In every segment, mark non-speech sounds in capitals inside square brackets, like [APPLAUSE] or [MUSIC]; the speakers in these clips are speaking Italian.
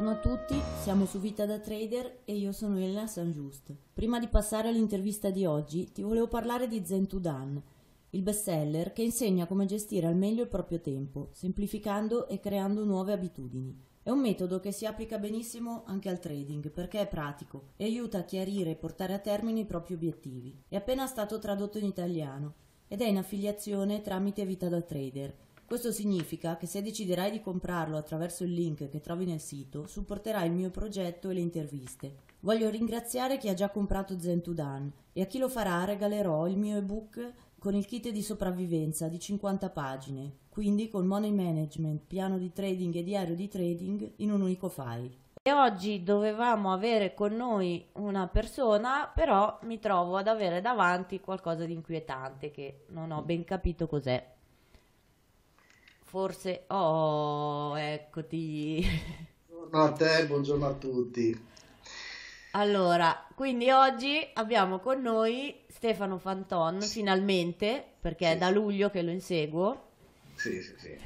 Buongiorno a tutti, siamo su Vita da Trader e io sono Elena San Just. Prima di passare all'intervista di oggi, ti volevo parlare di Zen to Dan, il bestseller che insegna come gestire al meglio il proprio tempo, semplificando e creando nuove abitudini. È un metodo che si applica benissimo anche al trading perché è pratico e aiuta a chiarire e portare a termine i propri obiettivi. È appena stato tradotto in italiano ed è in affiliazione tramite Vita da Trader questo significa che se deciderai di comprarlo attraverso il link che trovi nel sito, supporterai il mio progetto e le interviste. Voglio ringraziare chi ha già comprato Zen to Dan e a chi lo farà regalerò il mio ebook con il kit di sopravvivenza di 50 pagine, quindi con money management, piano di trading e diario di trading in un unico file. E oggi dovevamo avere con noi una persona, però mi trovo ad avere davanti qualcosa di inquietante che non ho ben capito cos'è forse... Oh, eccoti. Buongiorno a te, buongiorno a tutti. Allora, quindi oggi abbiamo con noi Stefano Fanton, finalmente, perché sì. è da luglio che lo inseguo. Sì, sì, sì.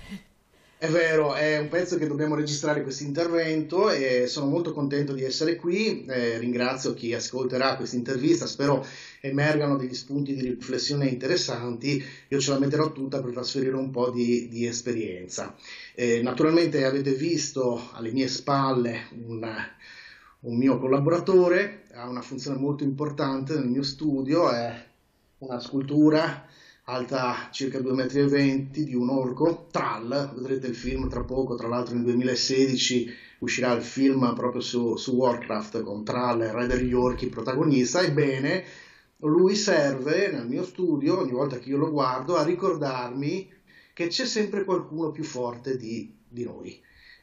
È vero, è un pezzo che dobbiamo registrare questo intervento e sono molto contento di essere qui. Eh, ringrazio chi ascolterà questa intervista, spero emergano degli spunti di riflessione interessanti. Io ce la metterò tutta per trasferire un po' di, di esperienza. Eh, naturalmente avete visto alle mie spalle un, un mio collaboratore, ha una funzione molto importante nel mio studio, è una scultura alta circa 2,20 m di un orco, Tral, vedrete il film tra poco, tra l'altro nel 2016 uscirà il film proprio su, su Warcraft con Tral e Re degli Orchi protagonista, ebbene lui serve nel mio studio, ogni volta che io lo guardo, a ricordarmi che c'è sempre qualcuno più forte di, di noi.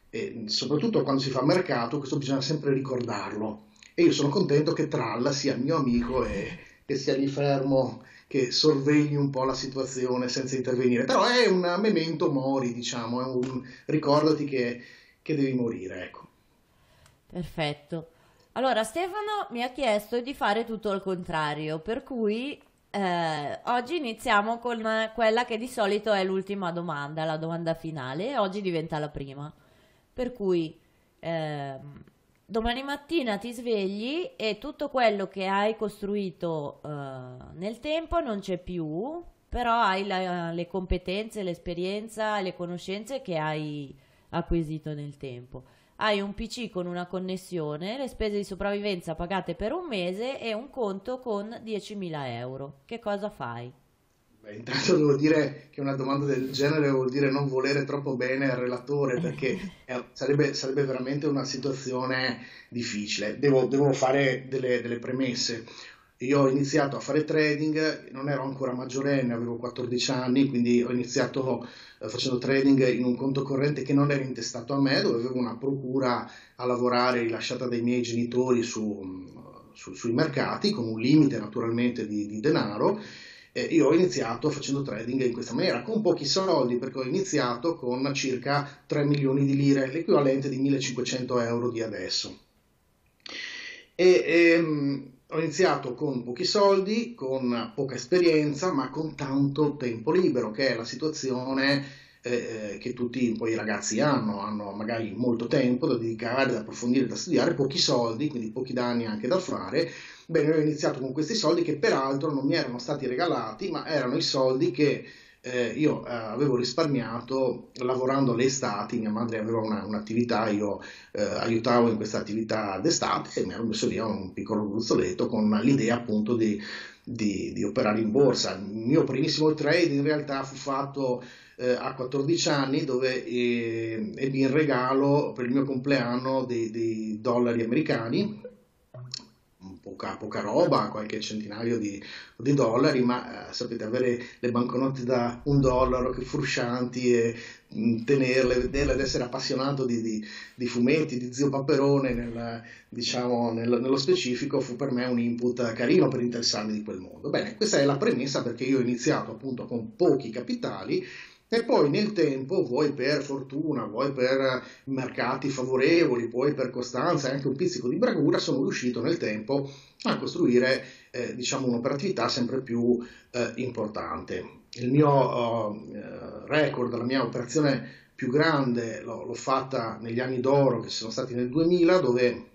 E soprattutto quando si fa mercato, questo bisogna sempre ricordarlo. E io sono contento che Trall sia mio amico e che sia lì fermo che sorvegli un po' la situazione senza intervenire, però è un memento mori, diciamo, è un ricordati che, che devi morire, ecco. Perfetto. Allora, Stefano mi ha chiesto di fare tutto al contrario, per cui eh, oggi iniziamo con quella che di solito è l'ultima domanda, la domanda finale, e oggi diventa la prima. Per cui eh, domani mattina ti svegli e tutto quello che hai costruito uh, nel tempo non c'è più, però hai la, le competenze, l'esperienza le conoscenze che hai acquisito nel tempo. Hai un PC con una connessione, le spese di sopravvivenza pagate per un mese e un conto con 10.000 euro. Che cosa fai? Beh, intanto devo dire che una domanda del genere vuol dire non volere troppo bene al relatore perché è, sarebbe, sarebbe, veramente una situazione difficile. Devo, devo fare delle, delle, premesse. Io ho iniziato a fare trading, non ero ancora maggiorenne, avevo 14 anni, quindi ho iniziato eh, facendo trading in un conto corrente che non era intestato a me, dove avevo una procura a lavorare rilasciata dai miei genitori su, su, sui mercati, con un limite naturalmente di, di denaro eh, io ho iniziato facendo trading in questa maniera, con pochi soldi, perché ho iniziato con circa 3 milioni di lire, l'equivalente di 1500 euro di adesso. E, ehm, ho iniziato con pochi soldi, con poca esperienza, ma con tanto tempo libero, che è la situazione eh, che tutti poi i ragazzi hanno, hanno magari molto tempo da dedicare, da approfondire, da studiare, pochi soldi, quindi pochi danni anche da fare, Bene, ho iniziato con questi soldi che peraltro non mi erano stati regalati, ma erano i soldi che eh, io eh, avevo risparmiato lavorando alle estati, mia madre aveva una, un'attività, io eh, aiutavo in questa attività d'estate e mi ero messo via un piccolo gruzzoletto con l'idea appunto di, di, di operare in borsa. Il mio primissimo trade in realtà fu fatto eh, a 14 anni dove eh, ebbi in regalo per il mio compleanno dei, dei dollari americani poca, poca roba, qualche centinaio di, di dollari, ma eh, sapete, avere le banconote da un dollaro che fruscianti e mh, mm, tenerle, vederle ed essere appassionato di, di, di fumetti, di Zio Paperone, nel, diciamo, nel, nello specifico, fu per me un input carino per interessarmi di quel mondo. Bene, questa è la premessa perché io ho iniziato appunto con pochi capitali e poi nel tempo, vuoi per fortuna, vuoi per mercati favorevoli, poi per costanza e anche un pizzico di bravura, sono riuscito nel tempo a costruire eh, diciamo, un'operatività sempre più eh, importante. Il mio uh, record, la mia operazione più grande l'ho, l'ho fatta negli anni d'oro che sono stati nel 2000 dove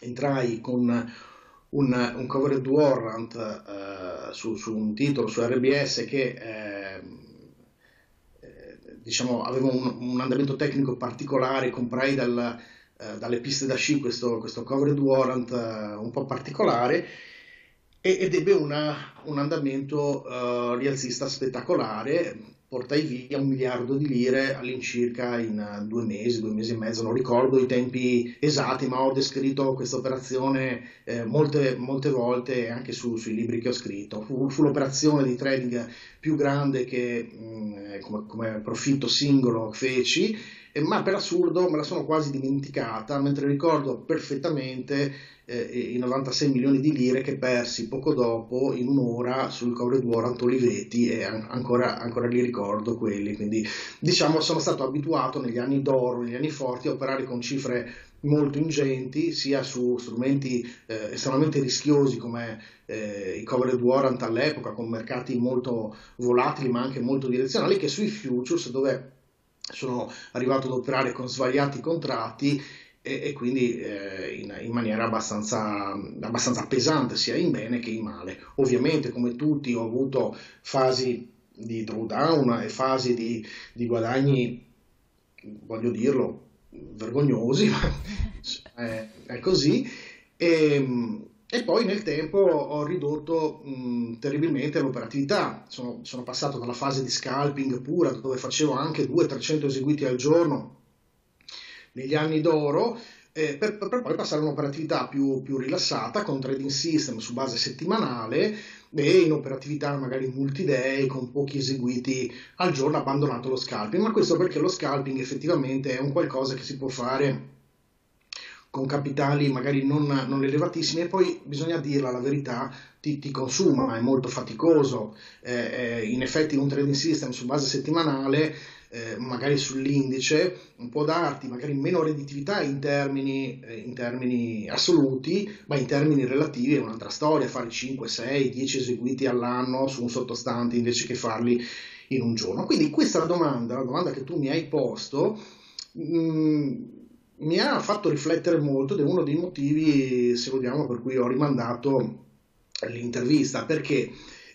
entrai con un, un covered warrant eh, su, su, un titolo su RBS che eh, eh, diciamo, aveva un, un, andamento tecnico particolare, comprai dal, eh, dalle piste da sci questo, questo covered warrant eh, un po' particolare ed ebbe una, un andamento uh, rialzista spettacolare, portai via un miliardo di lire all'incirca in due mesi, due mesi e mezzo, non ricordo i tempi esatti, ma ho descritto questa operazione eh, molte, molte, volte anche su, sui libri che ho scritto. Fu, fu l'operazione di trading più grande che mh, mm, come, come profitto singolo feci eh, ma per assurdo me la sono quasi dimenticata, mentre ricordo perfettamente eh, i 96 milioni di lire che persi poco dopo, in un'ora, sul covered warrant Olivetti e an- ancora, ancora, li ricordo quelli. Quindi diciamo sono stato abituato negli anni d'oro, negli anni forti, a operare con cifre molto ingenti, sia su strumenti eh, estremamente rischiosi come eh, i covered warrant all'epoca, con mercati molto volatili ma anche molto direzionali, che sui futures dove sono arrivato ad operare con svariati contratti e, e quindi eh, in, in, maniera abbastanza, abbastanza pesante sia in bene che in male. Ovviamente come tutti ho avuto fasi di drawdown e fasi di, di guadagni, voglio dirlo, vergognosi, ma [LAUGHS] è, è così. E, ehm, e poi nel tempo ho ridotto mh, terribilmente l'operatività, sono, sono, passato dalla fase di scalping pura dove facevo anche 200-300 eseguiti al giorno negli anni d'oro eh, per, per, poi passare a un'operatività più, più, rilassata con trading system su base settimanale e in operatività magari multi-day con pochi eseguiti al giorno abbandonato lo scalping, ma questo perché lo scalping effettivamente è un qualcosa che si può fare con capitali magari non, non, elevatissimi e poi bisogna dirla la verità ti, ti consuma, è molto faticoso. Eh, eh, in effetti un trading system su base settimanale eh, magari sull'indice può darti magari meno redditività in termini, eh, in termini assoluti ma in termini relativi è un'altra storia fare 5, 6, 10 eseguiti all'anno su un sottostante invece che farli in un giorno. Quindi questa è la domanda, la domanda che tu mi hai posto. Mh, mm, mi ha fatto riflettere molto ed è uno dei motivi, se vogliamo, per cui ho rimandato l'intervista, perché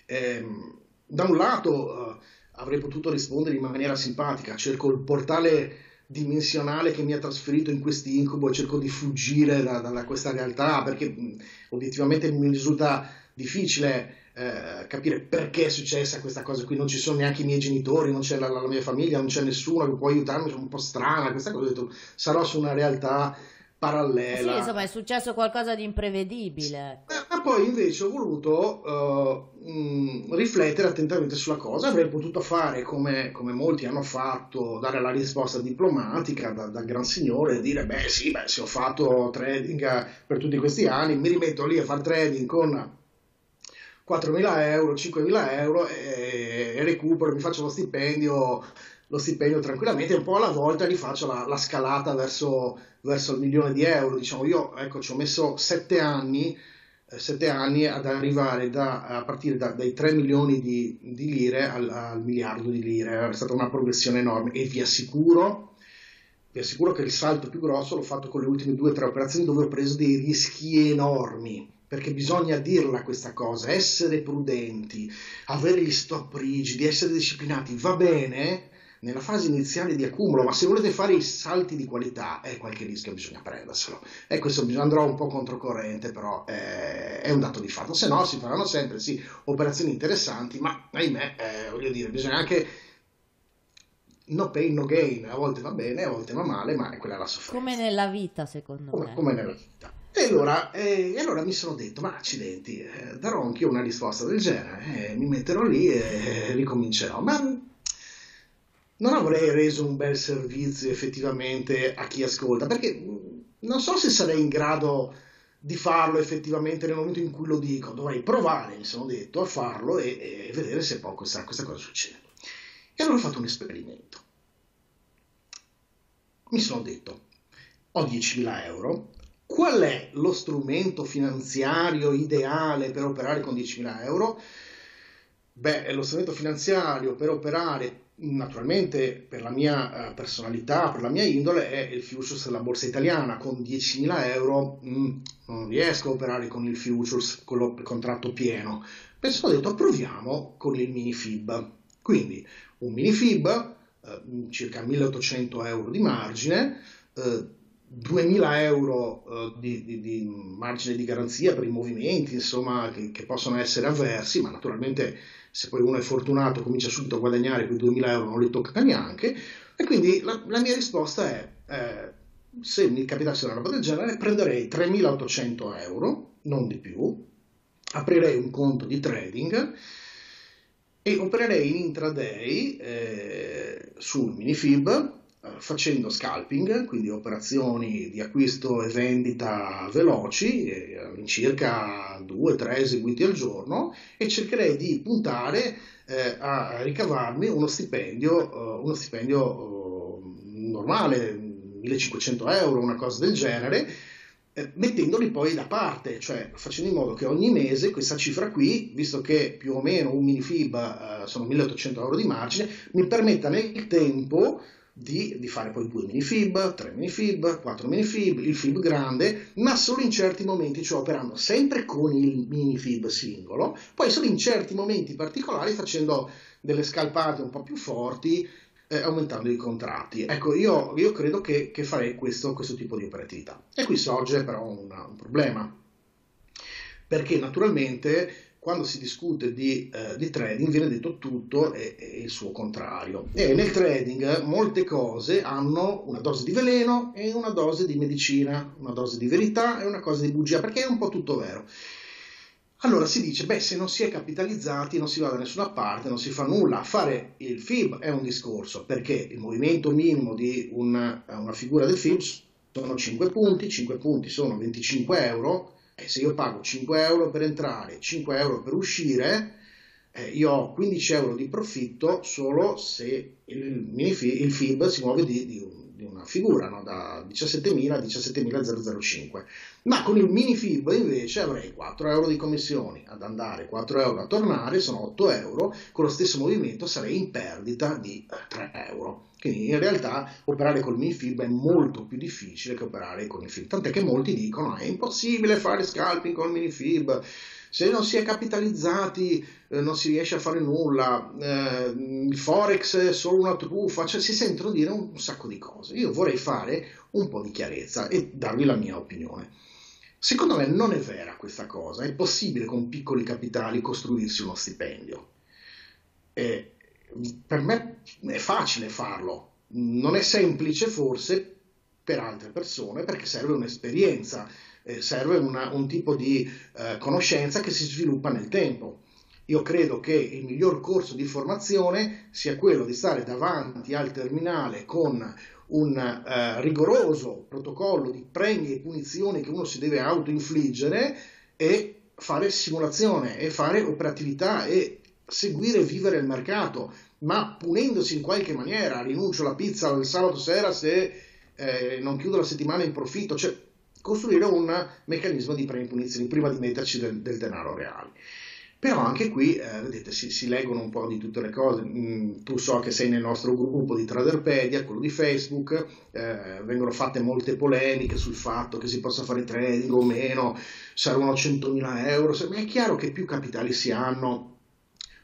ehm, da un lato eh, avrei potuto rispondere in maniera simpatica, cerco il portale dimensionale che mi ha trasferito in questi incubo e cerco di fuggire da, da, da questa realtà, perché obiettivamente mi risulta difficile eh, capire perché è successa questa cosa qui, non ci sono neanche i miei genitori, non c'è la, la mia famiglia, non c'è nessuno che può aiutarmi, sono un po' strana questa cosa, ho detto sarò su una realtà parallela. Sì, insomma è successo qualcosa di imprevedibile. Eh, ma poi invece ho voluto uh, mh, riflettere attentamente sulla cosa, avrei potuto fare come, come, molti hanno fatto, dare la risposta diplomatica da, da gran signore e dire beh sì, beh, se ho fatto trading per tutti questi anni, mi rimetto lì a fare trading con 4.000 euro, 5.000 euro e, recupero, mi faccio lo stipendio, lo stipendio tranquillamente un po' alla volta rifaccio la, la scalata verso, verso, il milione di euro. Diciamo, io ecco, ci ho messo 7 anni, eh, 7 anni ad arrivare da, a partire da, dai 3 milioni di, di lire al, al, miliardo di lire, è stata una progressione enorme e vi assicuro, vi assicuro che il salto più grosso l'ho fatto con le ultime 2-3 operazioni dove ho preso dei rischi enormi perché bisogna dirla questa cosa, essere prudenti, avere gli stop rigidi, essere disciplinati, va bene nella fase iniziale di accumulo, ma se volete fare i salti di qualità, eh, qualche rischio bisogna prenderselo. E questo andrò un po' controcorrente, però eh, è un dato di fatto. Se no si faranno sempre, sì, operazioni interessanti, ma ahimè, eh, voglio dire, bisogna anche no pain, no gain, a volte va bene, a volte va male, ma è quella la sofferenza. Come nella vita, secondo come, me. Come nella vita. E allora, eh, allora, mi sono detto, ma accidenti, eh, darò anch'io una risposta del genere, eh, mi metterò lì e ricomincerò. Ma non avrei reso un bel servizio effettivamente a chi ascolta, perché mm, non so se sarei in grado di farlo effettivamente nel momento in cui lo dico, dovrei provare, mi sono detto, a farlo e, e vedere se poi questa, questa cosa succede. E allora ho fatto un esperimento. Mi sono detto, ho 10.000 euro, Qual è lo strumento finanziario ideale per operare con 10.000 euro? Beh, lo strumento finanziario per operare naturalmente per la mia eh, personalità, per la mia indole, è il futures della borsa italiana. Con 10.000 euro mh, mm, non riesco a operare con il futures, con il contratto pieno. Perciò ho detto proviamo con il mini FIB. Quindi un mini FIB, eh, circa 1.800 euro di margine, eh, 2.000 euro eh, di, di, di, margine di garanzia per i movimenti, insomma, che, che possono essere avversi, ma naturalmente se poi uno è fortunato comincia subito a guadagnare quei 2000 euro non li tocca neanche. E quindi la, la mia risposta è eh, se mi capitasse una roba del genere prenderei 3800 euro non di più aprirei un conto di trading e opererei in intraday eh, sul minifib facendo scalping, quindi operazioni di acquisto e vendita veloci, eh, all'incirca 2-3 eseguiti al giorno, e cercherei di puntare eh, a ricavarmi uno stipendio, uh, uno stipendio uh, normale, 1500 euro, una cosa del genere, eh, mettendoli poi da parte, cioè facendo in modo che ogni mese questa cifra qui, visto che più o meno un minifib uh, sono 1800 euro di margine, mi permetta nel tempo di, di, fare poi due minifib, tre minifib, quattro minifib, il fib grande, ma solo in certi momenti, cioè operando sempre con il minifib singolo, poi solo in certi momenti particolari facendo delle scalpate un po' più forti, eh, aumentando i contratti. Ecco, io, io credo che, che farei questo, questo, tipo di operatività. E qui sorge però una, un problema, perché naturalmente quando si discute di, eh, di, trading viene detto tutto e, e, il suo contrario. E nel trading molte cose hanno una dose di veleno e una dose di medicina, una dose di verità e una cosa di bugia, perché è un po' tutto vero. Allora si dice, beh, se non si è capitalizzati non si va da nessuna parte, non si fa nulla. Fare il FIB è un discorso, perché il movimento minimo di una, una figura del FIB sono 5 punti, 5 punti sono 25 euro, e se io pago 5 euro per entrare, 5 euro per uscire, eh, io ho 15 euro di profitto solo se il, il FIB si muove di, di, di una figura, no? da 17.000 a 17.005. Ma con il mini FIB invece avrei 4 euro di commissioni ad andare, 4 euro a tornare, sono 8 euro, con lo stesso movimento sarei in perdita di 3 euro. Quindi in realtà operare col minifib è molto più difficile che operare con il fib, tant'è che molti dicono è impossibile fare scalping con il minifib, se non si è capitalizzati eh, non si riesce a fare nulla, eh, il forex è solo una truffa, cioè si sentono dire un, un sacco di cose. Io vorrei fare un po' di chiarezza e darvi la mia opinione. Secondo me non è vera questa cosa, è possibile con piccoli capitali costruirsi uno stipendio. Eh, per me è facile farlo, non è semplice forse per altre persone perché serve un'esperienza, eh, serve una, un tipo di eh, conoscenza che si sviluppa nel tempo. Io credo che il miglior corso di formazione sia quello di stare davanti al terminale con un eh, rigoroso protocollo di premi e punizioni che uno si deve autoinfliggere e fare simulazione e fare operatività e seguire e vivere il mercato, ma punendosi in qualche maniera, rinuncio alla pizza il sabato sera se eh, non chiudo la settimana in profitto, cioè costruire un meccanismo di pre-punizioni prima di metterci del, del denaro reale. Però anche qui, eh, vedete, si, si, leggono un po' di tutte le cose. Mm, tu so che sei nel nostro gruppo di Traderpedia, quello di Facebook, eh, vengono fatte molte polemiche sul fatto che si possa fare trading o meno, servono 100.000 euro, ma è chiaro che più capitali si hanno,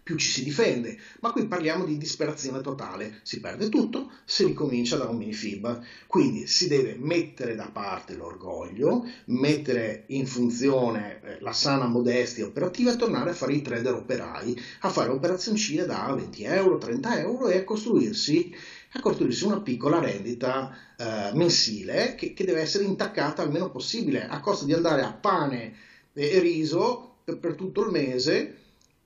più ci si difende. Ma qui parliamo di disperazione totale, si perde tutto, si ricomincia da un minifib. Quindi si deve mettere da parte l'orgoglio, mettere in funzione eh, la sana modestia operativa e tornare a fare i trader operai, a fare operazioncine da 20 euro, 30 euro e a costruirsi a costruirsi una piccola rendita eh, mensile che, che, deve essere intaccata al meno possibile a costo di andare a pane e riso per, per tutto il mese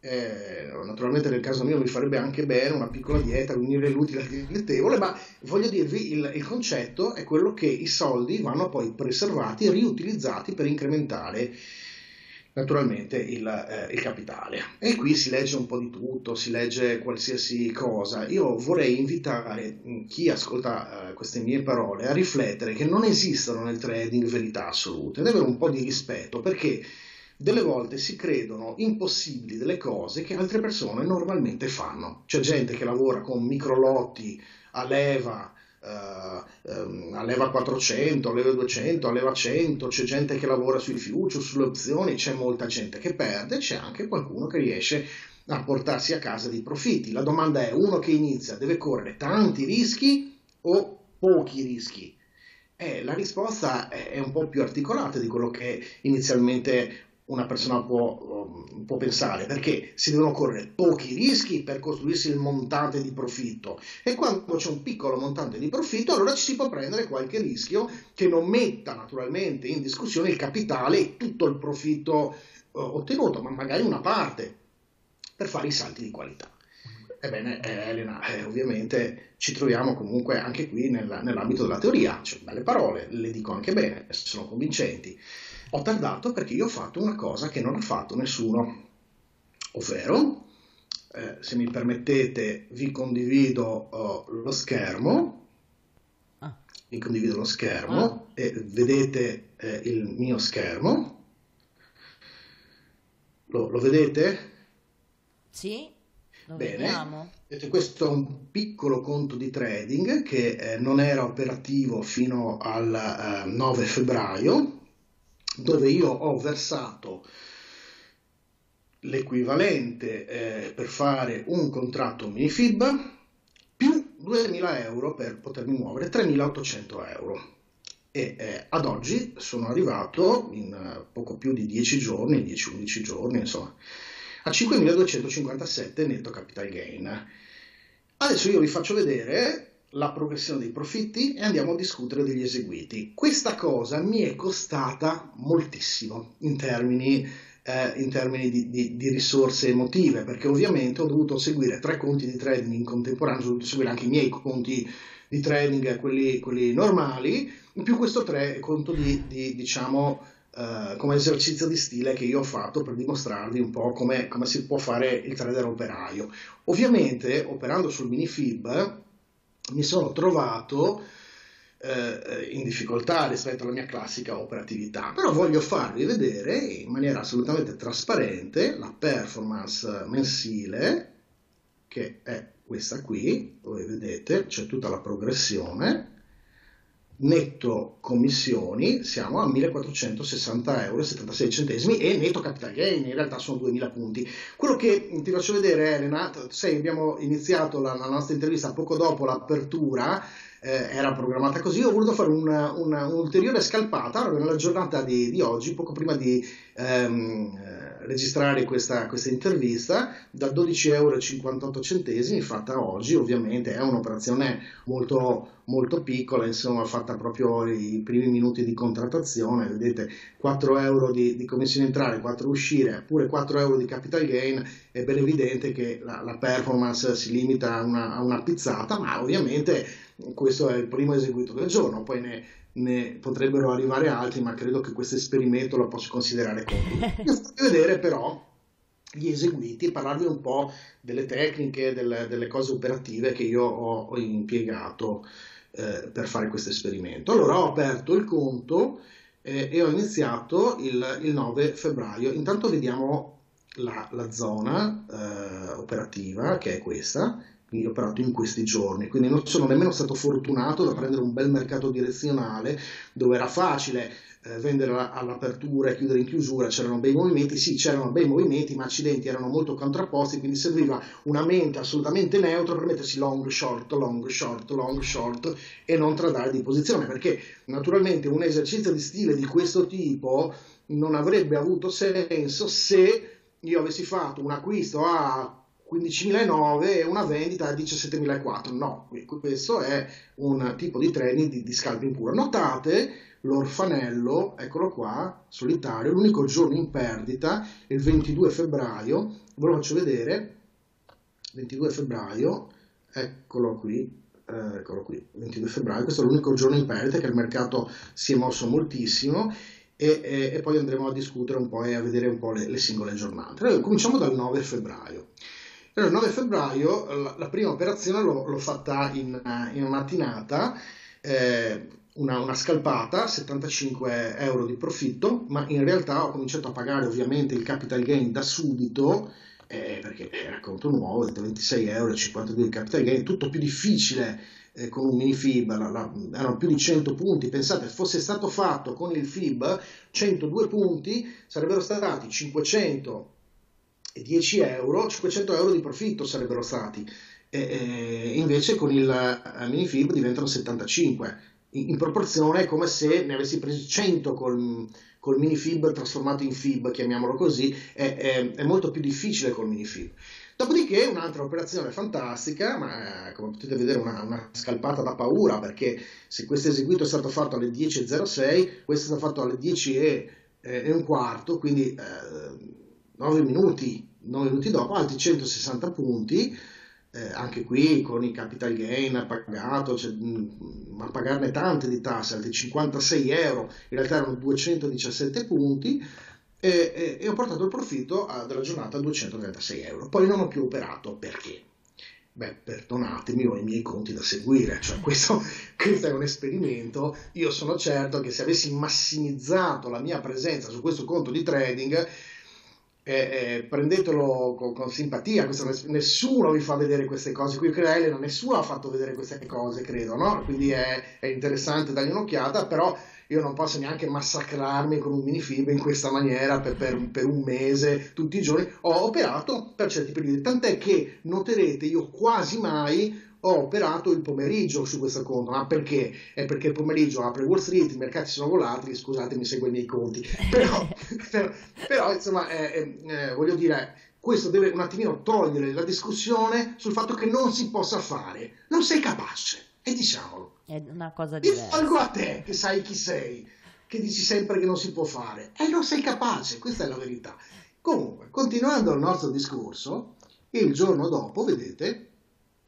eh, naturalmente nel caso mio mi farebbe anche bene una piccola dieta, unire l'utile al dilettevole, ma voglio dirvi il, il, concetto è quello che i soldi vanno poi preservati e riutilizzati per incrementare naturalmente il, eh, il, capitale. E qui si legge un po' di tutto, si legge qualsiasi cosa. Io vorrei invitare chi ascolta eh, queste mie parole a riflettere che non esistono nel trading verità assolute, ad avere un po' di rispetto perché delle volte si credono impossibili delle cose che altre persone normalmente fanno. C'è gente che lavora con microlotti a leva, uh, um, a leva 400, a leva 200, a leva 100, c'è gente che lavora sui fiuci, sulle opzioni, c'è molta gente che perde, c'è anche qualcuno che riesce a portarsi a casa dei profitti. La domanda è, uno che inizia deve correre tanti rischi o pochi rischi? Eh, la risposta è un po' più articolata di quello che inizialmente una persona può, um, può, pensare, perché si devono correre pochi rischi per costruirsi il montante di profitto e quando c'è un piccolo montante di profitto allora ci si può prendere qualche rischio che non metta naturalmente in discussione il capitale e tutto il profitto uh, ottenuto, ma magari una parte per fare i salti di qualità. Ebbene, eh, Elena, eh, ovviamente ci troviamo comunque anche qui nel, nell'ambito della teoria, cioè belle parole, le dico anche bene, sono convincenti. Ho tardato perché io ho fatto una cosa che non ha fatto nessuno, ovvero, eh, se mi permettete, vi condivido uh, lo schermo, ah. vi condivido lo schermo ah. e vedete eh, il mio schermo. Lo, lo vedete? Sì. Lo Bene, vediamo. questo è un piccolo conto di trading che eh, non era operativo fino al eh, 9 febbraio, dove io ho versato l'equivalente eh, per fare un contratto minifib più 2.000 euro per potermi muovere, 3.800 euro. E eh, ad oggi sono arrivato in uh, poco più di 10 giorni, 10-11 giorni, insomma, a 5.257 netto capital gain. Adesso io vi faccio vedere la progressione dei profitti e andiamo a discutere degli eseguiti. Questa cosa mi è costata moltissimo in termini, eh, in termini di, di, di, risorse emotive, perché ovviamente ho dovuto seguire tre conti di trading in contemporanea, ho dovuto seguire anche i miei conti di trading, quelli, quelli normali, in più questo tre, conto di, di diciamo, eh, come esercizio di stile che io ho fatto per dimostrarvi un po' come, come si può fare il trader operaio. Ovviamente, operando sul minifib, mi sono trovato eh, in difficoltà rispetto alla mia classica operatività, però voglio farvi vedere in maniera assolutamente trasparente la performance mensile, che è questa qui, dove vedete c'è tutta la progressione, netto commissioni siamo a 1460 euro 76 centesimi e netto capital gain in realtà sono 2000 punti. Quello che ti faccio vedere Elena sai abbiamo iniziato la, la nostra intervista poco dopo l'apertura eh, era programmata così ho voluto fare una, una, un'ulteriore scalpata nella giornata di, di, oggi poco prima di ehm, registrare questa, questa intervista da 12,58 euro fatta oggi, ovviamente è un'operazione molto, molto piccola, insomma fatta proprio i primi minuti di contrattazione, vedete 4 euro di, di commissione entrare, 4 uscire, pure 4 euro di capital gain, è ben evidente che la, la performance si limita a una, a una pizzata, ma ovviamente questo è il primo eseguito del giorno, poi ne ne potrebbero arrivare altri, ma credo che questo esperimento lo posso considerare compito. [LAUGHS] Io vedere però gli eseguiti e parlarvi un po' delle tecniche, delle, delle cose operative che io ho, ho impiegato eh, per fare questo esperimento. Allora ho aperto il conto eh, e ho iniziato il, il, 9 febbraio. Intanto vediamo la, la zona eh, operativa che è questa ho operato in questi giorni, quindi non sono nemmeno stato fortunato da prendere un bel mercato direzionale dove era facile eh, vendere all'apertura e chiudere in chiusura, c'erano bei movimenti, sì c'erano bei movimenti, ma accidenti erano molto contrapposti, quindi serviva una mente assolutamente neutra per mettersi long, short, long, short, long, short e non tradare di posizione, perché naturalmente un esercizio di stile di questo tipo non avrebbe avuto senso se io avessi fatto un acquisto a 15.009 e una vendita a 17.004. No, questo è un tipo di trading di, di scalping puro. Notate l'orfanello, eccolo qua, solitario, l'unico giorno in perdita, il 22 febbraio, ve lo faccio vedere, 22 febbraio, eccolo qui, eh, eccolo qui, 22 febbraio, questo è l'unico giorno in perdita che il mercato si è mosso moltissimo e, e, e poi andremo a discutere un po' e a vedere un po' le, le singole giornate. Allora, cominciamo dal 9 febbraio. Allora, il 9 febbraio la, la prima operazione l'ho, l'ho fatta in, in mattinata, eh, una, una, scalpata, 75 euro di profitto, ma in realtà ho cominciato a pagare ovviamente il capital gain da subito, eh, perché era conto nuovo, 26 euro, 52 il capital gain, tutto più difficile eh, con un mini FIB, la, la, erano più di 100 punti, pensate, fosse stato fatto con il FIB 102 punti, sarebbero stati 510 euro, 500 euro di profitto sarebbero stati, e, invece con il eh, mini FIB diventano 75, in, in proporzione è come se ne avessi presi 100 col, col mini FIB trasformato in FIB, chiamiamolo così, è, è, è molto più difficile col mini FIB. Dopodiché un'altra operazione fantastica, ma come potete vedere una, una, scalpata da paura, perché se questo eseguito è stato fatto alle 10.06, questo è stato fatto alle 10 e, eh, e un quarto, quindi eh, 9 minuti, 9 minuti dopo, altri 160 punti, eh, anche qui con i capital gain pagato, cioè, mh, ma pagarne tante di tasse, altri 56 euro, in realtà erano 217 punti, e, e, e ho portato il profitto a, della giornata a 236 euro. Poi non ho più operato perché? Beh, perdonatemi, ho i miei conti da seguire, cioè [LAUGHS] questo, questo, è un esperimento. Io sono certo che se avessi massimizzato la mia presenza su questo conto di trading, eh, eh, prendetelo con, con simpatia, questo, nessuno vi fa vedere queste cose qui, credo Elena, nessuno ha fatto vedere queste cose, credo, no? Quindi è, è interessante dargli un'occhiata, però io non posso neanche massacrarmi con un minifib in questa maniera per, per, per, un mese, tutti i giorni. Ho operato per certi periodi, tant'è che noterete io quasi mai ho operato il pomeriggio su questo conto, ma perché? È perché il pomeriggio apre Wall Street, i mercati sono volatili, scusate mi segue i miei conti, [LAUGHS] però, però, però insomma eh, eh, voglio dire, questo deve un attimino togliere la discussione sul fatto che non si possa fare, non sei capace, e diciamolo. È una cosa diversa. Tolgo a te, che sai chi sei, che dici sempre che non si può fare, e non sei capace, questa è la verità. Comunque, continuando il nostro discorso, il giorno dopo, vedete,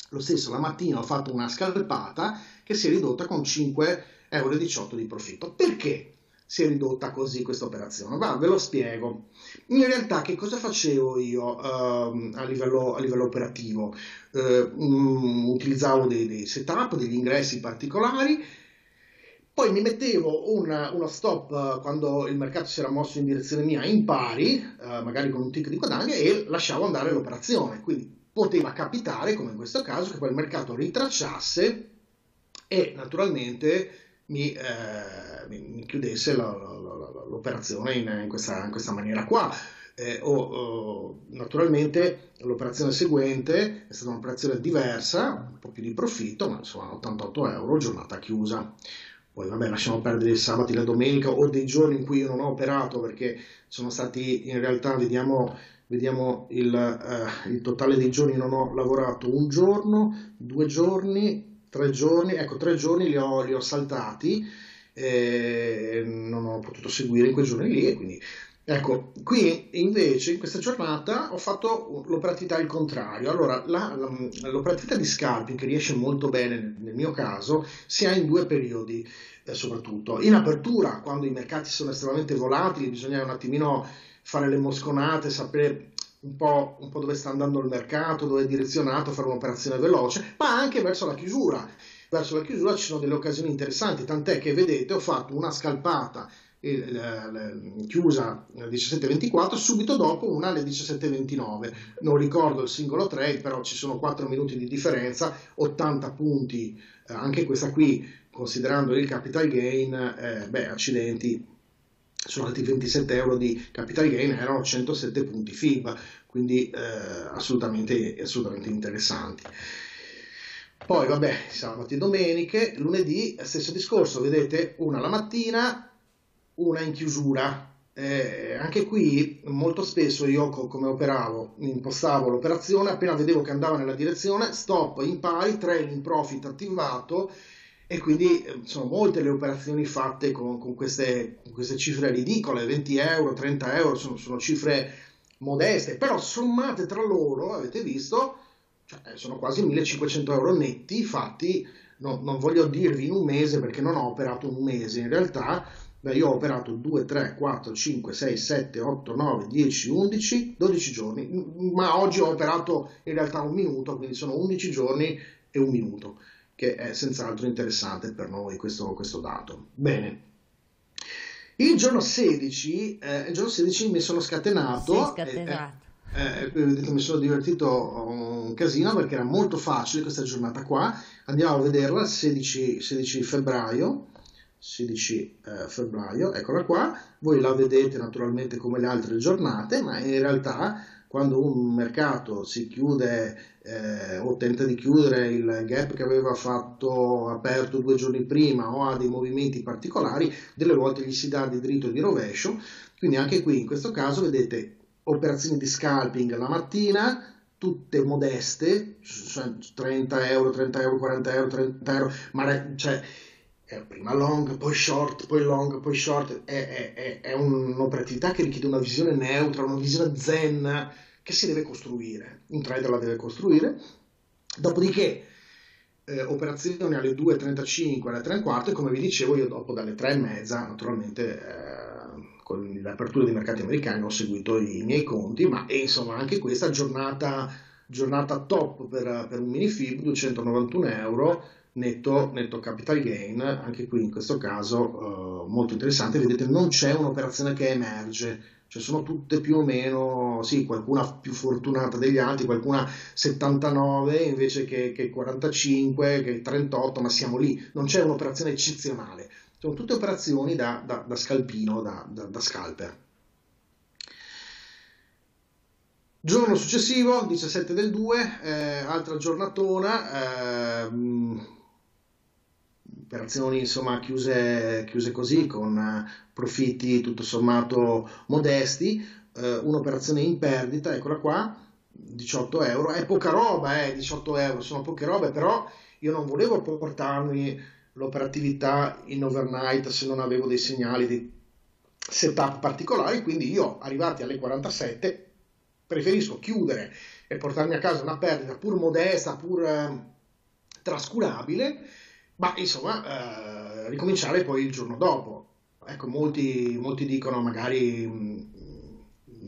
lo stesso la mattina ho fatto una scalpata che si è ridotta con 5,18 euro di profitto. Perché? si è ridotta così questa operazione. Va, ve lo spiego. In realtà che cosa facevo io uh, a, livello, a, livello, operativo? Uh, um, utilizzavo dei, dei, setup, degli ingressi particolari, poi mi mettevo una, uno stop uh, quando il mercato si era mosso in direzione mia in pari, eh, magari con un tick di guadagno, e lasciavo andare l'operazione. Quindi poteva capitare, come in questo caso, che poi il mercato ritracciasse e naturalmente mi, eh, mi, chiudesse la, la, la, l'operazione in, in, questa, in, questa, maniera qua. Eh, o, o, naturalmente l'operazione seguente è stata un'operazione diversa, un po' più di profitto, ma insomma 88 euro, giornata chiusa. Poi vabbè, lasciamo perdere il sabato e la domenica o dei giorni in cui io non ho operato perché sono stati in realtà, vediamo, vediamo il, eh, il totale dei giorni, non ho lavorato un giorno, due giorni, tre giorni, ecco tre giorni li ho, li ho saltati, eh, non ho potuto seguire in quei giorni lì e quindi Ecco, qui invece in questa giornata ho fatto l'operatività al contrario. Allora, la, la, l'operatività di scalping che riesce molto bene nel mio caso si ha in due periodi eh, soprattutto. In apertura, quando i mercati sono estremamente volatili, bisogna un attimino fare le mosconate, sapere un po', un po', dove sta andando il mercato, dove è direzionato, fare un'operazione veloce, ma anche verso la chiusura. Verso la chiusura ci sono delle occasioni interessanti, tant'è che vedete ho fatto una scalpata chiusa alle 17.24, subito dopo una alle 17.29. Non ricordo il singolo trade, però ci sono 4 minuti di differenza, 80 punti, eh, anche questa qui, considerando il capital gain, eh, beh, accidenti, sono altri 27 euro di capital gain, erano 107 punti FIB, quindi eh, assolutamente, assolutamente interessanti. Poi vabbè, sabato e domeniche, lunedì stesso discorso, vedete una la mattina, una in chiusura. Eh, anche qui molto spesso io come operavo, impostavo l'operazione, appena vedevo che andava nella direzione, stop in pari, trailing profit attivato e quindi eh, sono molte le operazioni fatte con, con, queste, con queste, cifre ridicole, 20 euro, 30 euro, sono, sono, cifre modeste, però sommate tra loro, avete visto, cioè, sono quasi 1500 euro netti fatti, no, non voglio dirvi in un mese perché non ho operato un mese, in realtà beh, io ho operato 2, 3, 4, 5, 6, 7, 8, 9, 10, 11, 12 giorni, ma oggi ho operato in realtà un minuto, quindi sono 11 giorni e un minuto che è senz'altro interessante per noi questo, questo dato. Bene. Il giorno 16, eh, il giorno 16 mi sono scatenato. scatenato. Eh, eh, mi sono divertito un casino perché era molto facile questa giornata qua. Andiamo a vederla il 16, 16 febbraio. 16 eh, febbraio, eccola qua. Voi la vedete naturalmente come le altre giornate, ma in realtà quando un mercato si chiude eh, o tenta di chiudere il gap che aveva fatto aperto due giorni prima o ha dei movimenti particolari, delle volte gli si dà di dritto e di rovescio. Quindi anche qui in questo caso vedete operazioni di scalping la mattina, tutte modeste, cioè 30 euro, 30 euro, 40 euro, 30 euro, ma cioè, prima long, poi short, poi long, poi short, è, è, è un'operatività che richiede una visione neutra, una visione zen, che si deve costruire, un trader la deve costruire, dopodiché eh, operazioni alle 2.35, alle 3.15 e come vi dicevo io dopo dalle 3.30 naturalmente eh, con l'apertura dei mercati americani ho seguito i miei conti, ma e, insomma anche questa giornata, giornata top per, per un mini FIB, 291 euro, netto, netto capital gain, anche qui in questo caso eh, molto interessante, vedete non c'è un'operazione che emerge, cioè sono tutte più o meno, sì, qualcuna più fortunata degli altri, qualcuna 79 invece che, che 45, che 38, ma siamo lì, non c'è un'operazione eccezionale, sono tutte operazioni da, da, da scalpino, da, da, scalper. Giorno successivo, 17 del 2, eh, altra giornatona, eh, operazioni insomma chiuse, chiuse così con eh, profitti tutto sommato modesti, eh, un'operazione in perdita, eccola qua, 18 euro, è poca roba, eh, 18 euro, sono poche robe, però io non volevo portarmi l'operatività in overnight se non avevo dei segnali di setup particolari, quindi io arrivati alle 47 preferisco chiudere e portarmi a casa una perdita pur modesta, pur eh, trascurabile, ma insomma, eh, ricominciare poi il giorno dopo. Ecco, molti, molti dicono magari mm,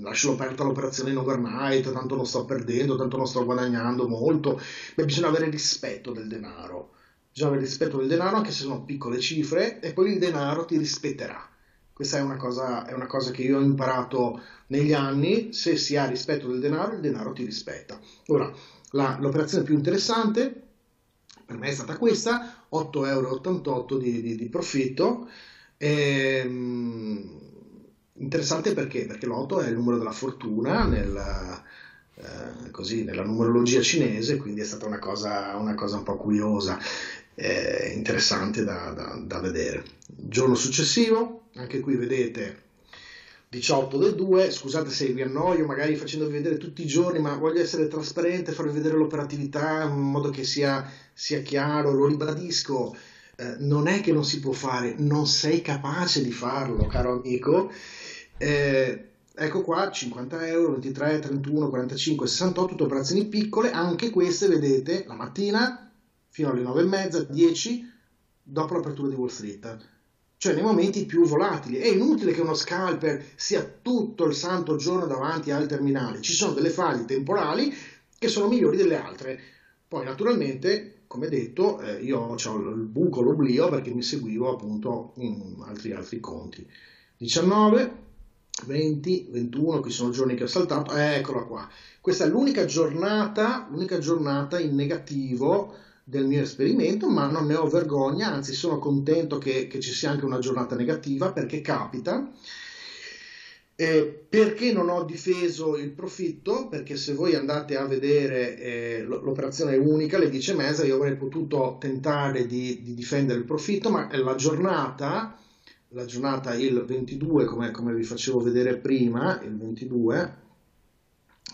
lascio aperta l'operazione in overnight, tanto non sto perdendo, tanto non sto guadagnando molto. Beh, bisogna avere rispetto del denaro. Bisogna avere rispetto del denaro anche se sono piccole cifre e poi il denaro ti rispetterà. Questa è una cosa, è una cosa che io ho imparato negli anni, se si ha rispetto del denaro, il denaro ti rispetta. Ora, la, l'operazione più interessante per me è stata questa, 8,88 euro di, di, di profitto. E, um, interessante perché? Perché l'8 è il numero della fortuna nella, eh, così, nella numerologia cinese, quindi è stata una cosa, una cosa un po' curiosa, eh, interessante da, da, da vedere. Giorno successivo, anche qui vedete 18 del 2, scusate se vi annoio magari facendovi vedere tutti i giorni, ma voglio essere trasparente, farvi vedere l'operatività in modo che sia, sia chiaro, lo ribadisco, eh, non è che non si può fare, non sei capace di farlo, caro amico. Eh, ecco qua, 50 euro, 23, 31, 45, 68, tutte operazioni piccole, anche queste vedete la mattina fino alle 9 e mezza, 10, dopo l'apertura di Wall Street cioè nei momenti più volatili. È inutile che uno scalper sia tutto il santo giorno davanti al terminale, ci sono delle fasi temporali che sono migliori delle altre. Poi naturalmente, come detto, eh, io ho il buco, l'oblio perché mi seguivo appunto in altri, altri conti. 19, 20, 21, qui sono giorni che ho saltato, eccola qua. Questa è l'unica giornata, l'unica giornata in negativo del mio esperimento, ma non ne ho vergogna, anzi sono contento che, che ci sia anche una giornata negativa perché capita. Eh, perché non ho difeso il profitto? Perché se voi andate a vedere eh, l'operazione unica, le 10 e mezza, io avrei potuto tentare di, di, difendere il profitto, ma la giornata, la giornata il 22, come, come vi facevo vedere prima, il 22,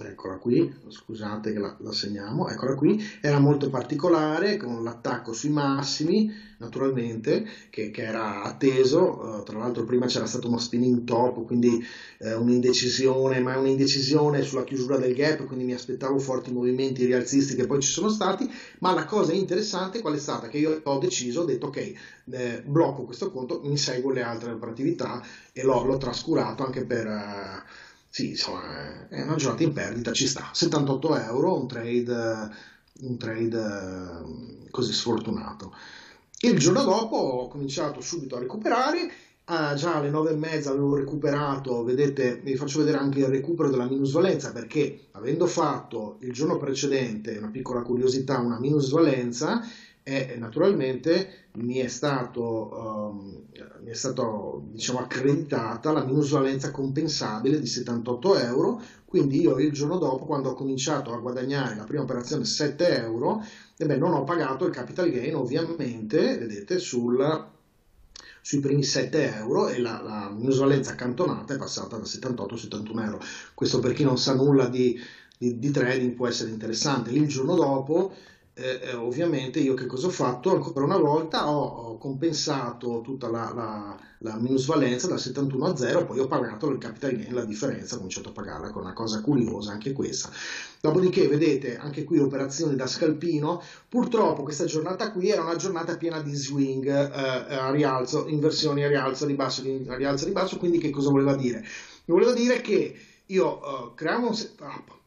eccola qui, scusate che la, la, segniamo, eccola qui, era molto particolare con l'attacco sui massimi, naturalmente, che, che era atteso, uh, tra l'altro prima c'era stato uno spinning top, quindi uh, un'indecisione, ma un'indecisione sulla chiusura del gap, quindi mi aspettavo forti movimenti rialzisti che poi ci sono stati, ma la cosa interessante qual è stata? Che io ho deciso, ho detto ok, eh, blocco questo conto, mi seguo le altre operatività e l'ho, l'ho trascurato anche per... Uh, sì, insomma, è una giornata in perdita, ci sta. 78 euro, un trade un trade eh, così sfortunato. Il giorno dopo ho cominciato subito a recuperare Ah, già alle nove e mezza avevo recuperato, vedete, vi faccio vedere anche il recupero della minusvalenza perché avendo fatto il giorno precedente, una piccola curiosità, una minusvalenza, e naturalmente mi è stato, um, mi è stato diciamo, accreditata la minusvalenza compensabile di 78 euro, quindi io il giorno dopo, quando ho cominciato a guadagnare la prima operazione 7 euro, e beh, non ho pagato il capital gain ovviamente, vedete, sul sui primi 7 euro e la, la minusvalenza accantonata è passata da 78 a 71 euro. Questo per chi non sa nulla di, di, di trading può essere interessante. Il giorno dopo eh, eh, ovviamente io che cosa ho fatto? Ancora una volta ho, ho compensato tutta la, la, la, minusvalenza da 71 a 0 poi ho pagato il capital gain, la differenza, ho cominciato a pagarla con una cosa curiosa anche questa. Dopodiché vedete anche qui operazioni da scalpino, purtroppo questa giornata qui era una giornata piena di swing eh, a rialzo, inversioni a rialzo, ribasso, a rialzo, ribasso, quindi che cosa voleva dire? Voleva dire che io uh, creavo un setup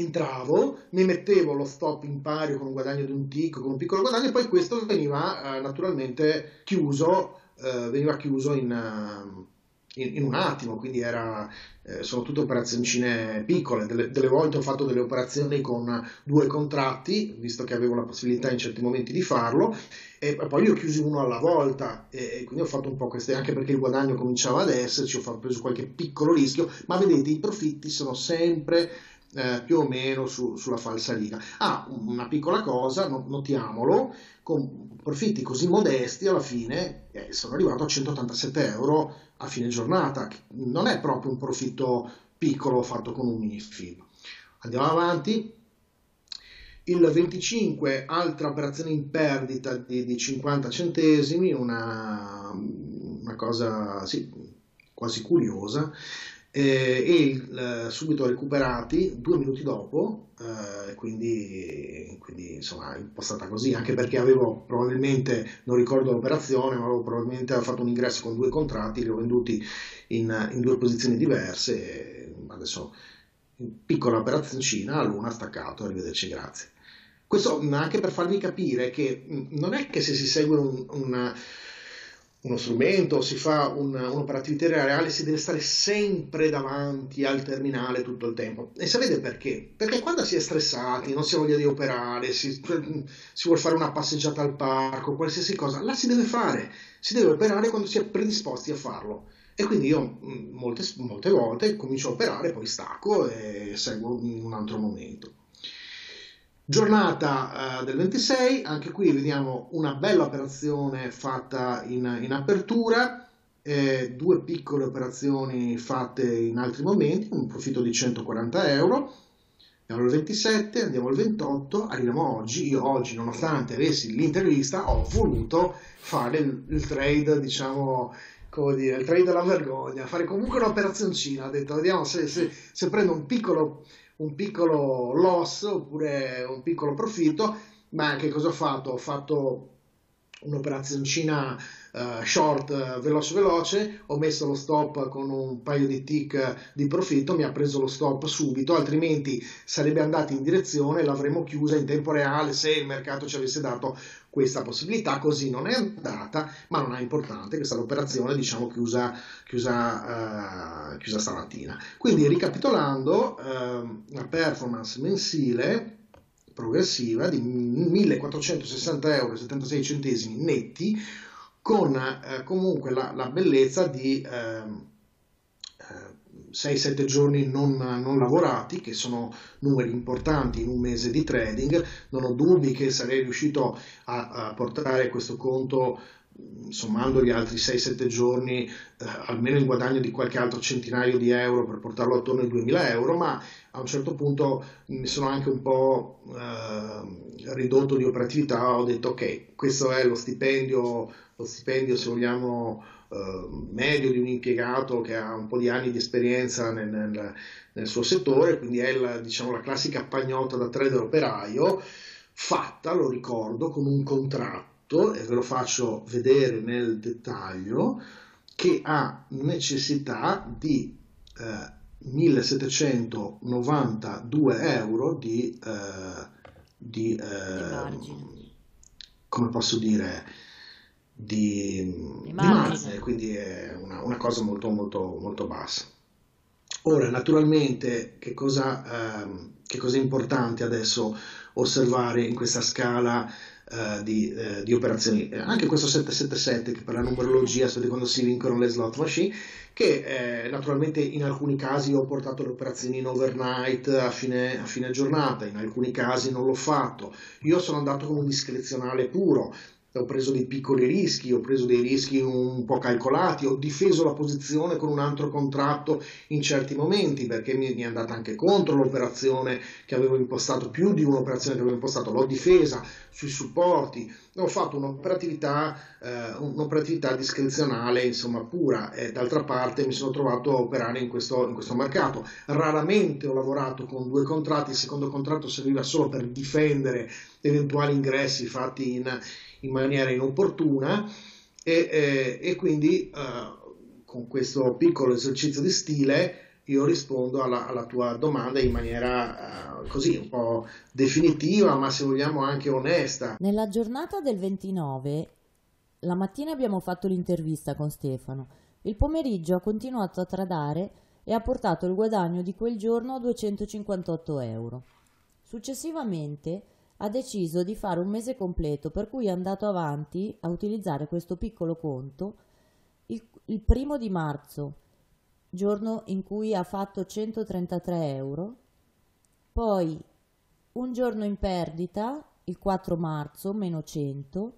entravo, mi mettevo lo stop in pari con un guadagno di un tick, con un piccolo guadagno, e poi questo veniva eh, naturalmente chiuso, eh, veniva chiuso in, eh, in, in, un attimo, quindi era, eh, sono tutte operazioncine piccole, delle, delle, volte ho fatto delle operazioni con due contratti, visto che avevo la possibilità in certi momenti di farlo, e poi li ho chiusi uno alla volta, e, e quindi ho fatto un po' queste, anche perché il guadagno cominciava ad esserci, ho preso qualche piccolo rischio, ma vedete i profitti sono sempre eh, più o meno su, sulla falsariga. Ah, una piccola cosa, notiamolo, con profitti così modesti alla fine eh, sono arrivato a 187 euro a fine giornata, non è proprio un profitto piccolo fatto con un mini fib. Andiamo avanti. Il 25, altra operazione in perdita di, di 50 centesimi, una, una cosa sì, quasi curiosa e il, subito recuperati due minuti dopo, eh, quindi, quindi insomma impostata così, anche perché avevo probabilmente, non ricordo l'operazione, ma avevo probabilmente fatto un ingresso con due contratti, li ho venduti in, in due posizioni diverse, adesso piccola operazioncina, l'una staccato, arrivederci, grazie. Questo anche per farvi capire che non è che se si segue un, una uno strumento, si fa un, un'operatività reale, si deve stare sempre davanti al terminale tutto il tempo. E sapete perché? Perché quando si è stressati, non si ha voglia di operare, si, si vuole fare una passeggiata al parco, qualsiasi cosa, la si deve fare, si deve operare quando si è predisposti a farlo. E quindi io molte, molte volte comincio a operare, poi stacco e seguo un altro momento. Giornata eh, del 26, anche qui vediamo una bella operazione fatta in, in apertura, eh, due piccole operazioni fatte in altri momenti, un profitto di 140 euro. Andiamo al 27, andiamo al 28, arriviamo oggi. Io oggi, nonostante avessi l'intervista, ho voluto fare il, il trade, diciamo, come dire, il trade della vergogna, fare comunque un'operazioncina. Ho detto, vediamo se, se, se prendo un piccolo un piccolo loss oppure un piccolo profitto, ma anche cosa ho fatto? Ho fatto un'operazioncina uh, short uh, veloce veloce, ho messo lo stop con un paio di tick di profitto, mi ha preso lo stop subito, altrimenti sarebbe andato in direzione, l'avremmo chiusa in tempo reale se il mercato ci avesse dato questa possibilità, così non è andata, ma non è importante, questa è l'operazione diciamo chiusa, chiusa, uh, chiusa stamattina. Quindi ricapitolando, la performance mensile progressiva di 1460 euro 76 centesimi netti con eh, comunque la, la, bellezza di eh, 6-7 eh, giorni non, non, lavorati, che sono numeri importanti in un mese di trading. Non ho dubbi che sarei riuscito a, a portare questo conto sommando gli altri 6-7 giorni, eh, almeno il guadagno di qualche altro centinaio di euro per portarlo attorno ai 2000 euro, ma a un certo punto mi sono anche un po' eh, ridotto di operatività, ho detto ok, questo è lo stipendio, lo stipendio se vogliamo eh, medio di un impiegato che ha un po' di anni di esperienza nel, nel, nel suo settore, quindi è la, diciamo, la classica pagnotta da trader operaio, fatta, lo ricordo, con un contratto e ve lo faccio vedere nel dettaglio, che ha necessità di eh, 1792 euro di, eh, di, eh, come posso dire, di, di margine, quindi è una, una cosa molto, molto, molto bassa. Ora, naturalmente, che cosa, ehm, che cosa è importante adesso osservare in questa scala eh, di, eh, di, operazioni? Eh, anche questo 777, che per la numerologia, sapete quando si vincono le slot machine, che eh, naturalmente in alcuni casi ho portato le operazioni in overnight a fine, a fine giornata, in alcuni casi non l'ho fatto. Io sono andato con un discrezionale puro, ho preso dei piccoli rischi, ho preso dei rischi un po' calcolati, ho difeso la posizione con un altro contratto in certi momenti perché mi, è andata anche contro l'operazione che avevo impostato, più di un'operazione che avevo impostato, l'ho difesa sui supporti, ho fatto un'operatività, eh, un'operatività discrezionale, insomma pura e d'altra parte mi sono trovato a operare in questo, in questo mercato. Raramente ho lavorato con due contratti, il secondo contratto serviva solo per difendere eventuali ingressi fatti in in maniera inopportuna e, e, e quindi uh, con questo piccolo esercizio di stile io rispondo alla, alla tua domanda in maniera uh, così un po' definitiva, ma se vogliamo anche onesta. Nella giornata del 29, la mattina abbiamo fatto l'intervista con Stefano, il pomeriggio ha continuato a tradare e ha portato il guadagno di quel giorno a 258 euro. Successivamente ha deciso di fare un mese completo, per cui è andato avanti a utilizzare questo piccolo conto il, il primo di marzo, giorno in cui ha fatto 133 euro, poi un giorno in perdita, il 4 marzo, meno 100,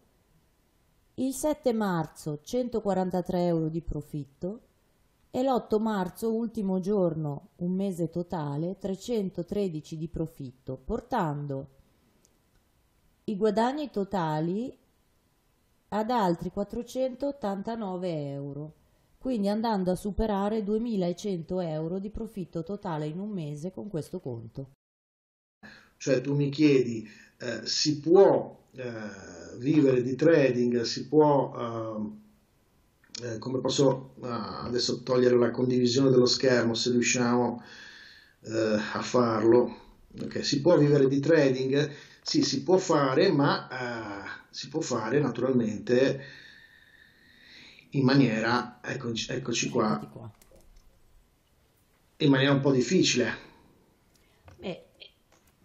il 7 marzo 143 euro di profitto e l'8 marzo, ultimo giorno, un mese totale, 313 di profitto, portando i guadagni totali ad altri 489 euro, quindi andando a superare 2100 euro di profitto totale in un mese con questo conto. Cioè tu mi chiedi, eh, si può eh, vivere di trading, si può, eh, eh come posso adesso togliere la condivisione dello schermo se riusciamo eh, a farlo, okay, si può vivere di trading? Sì, si può fare, ma eh, si può fare naturalmente in maniera, eccoci, eccoci qua, qua, in maniera un po' difficile. Beh,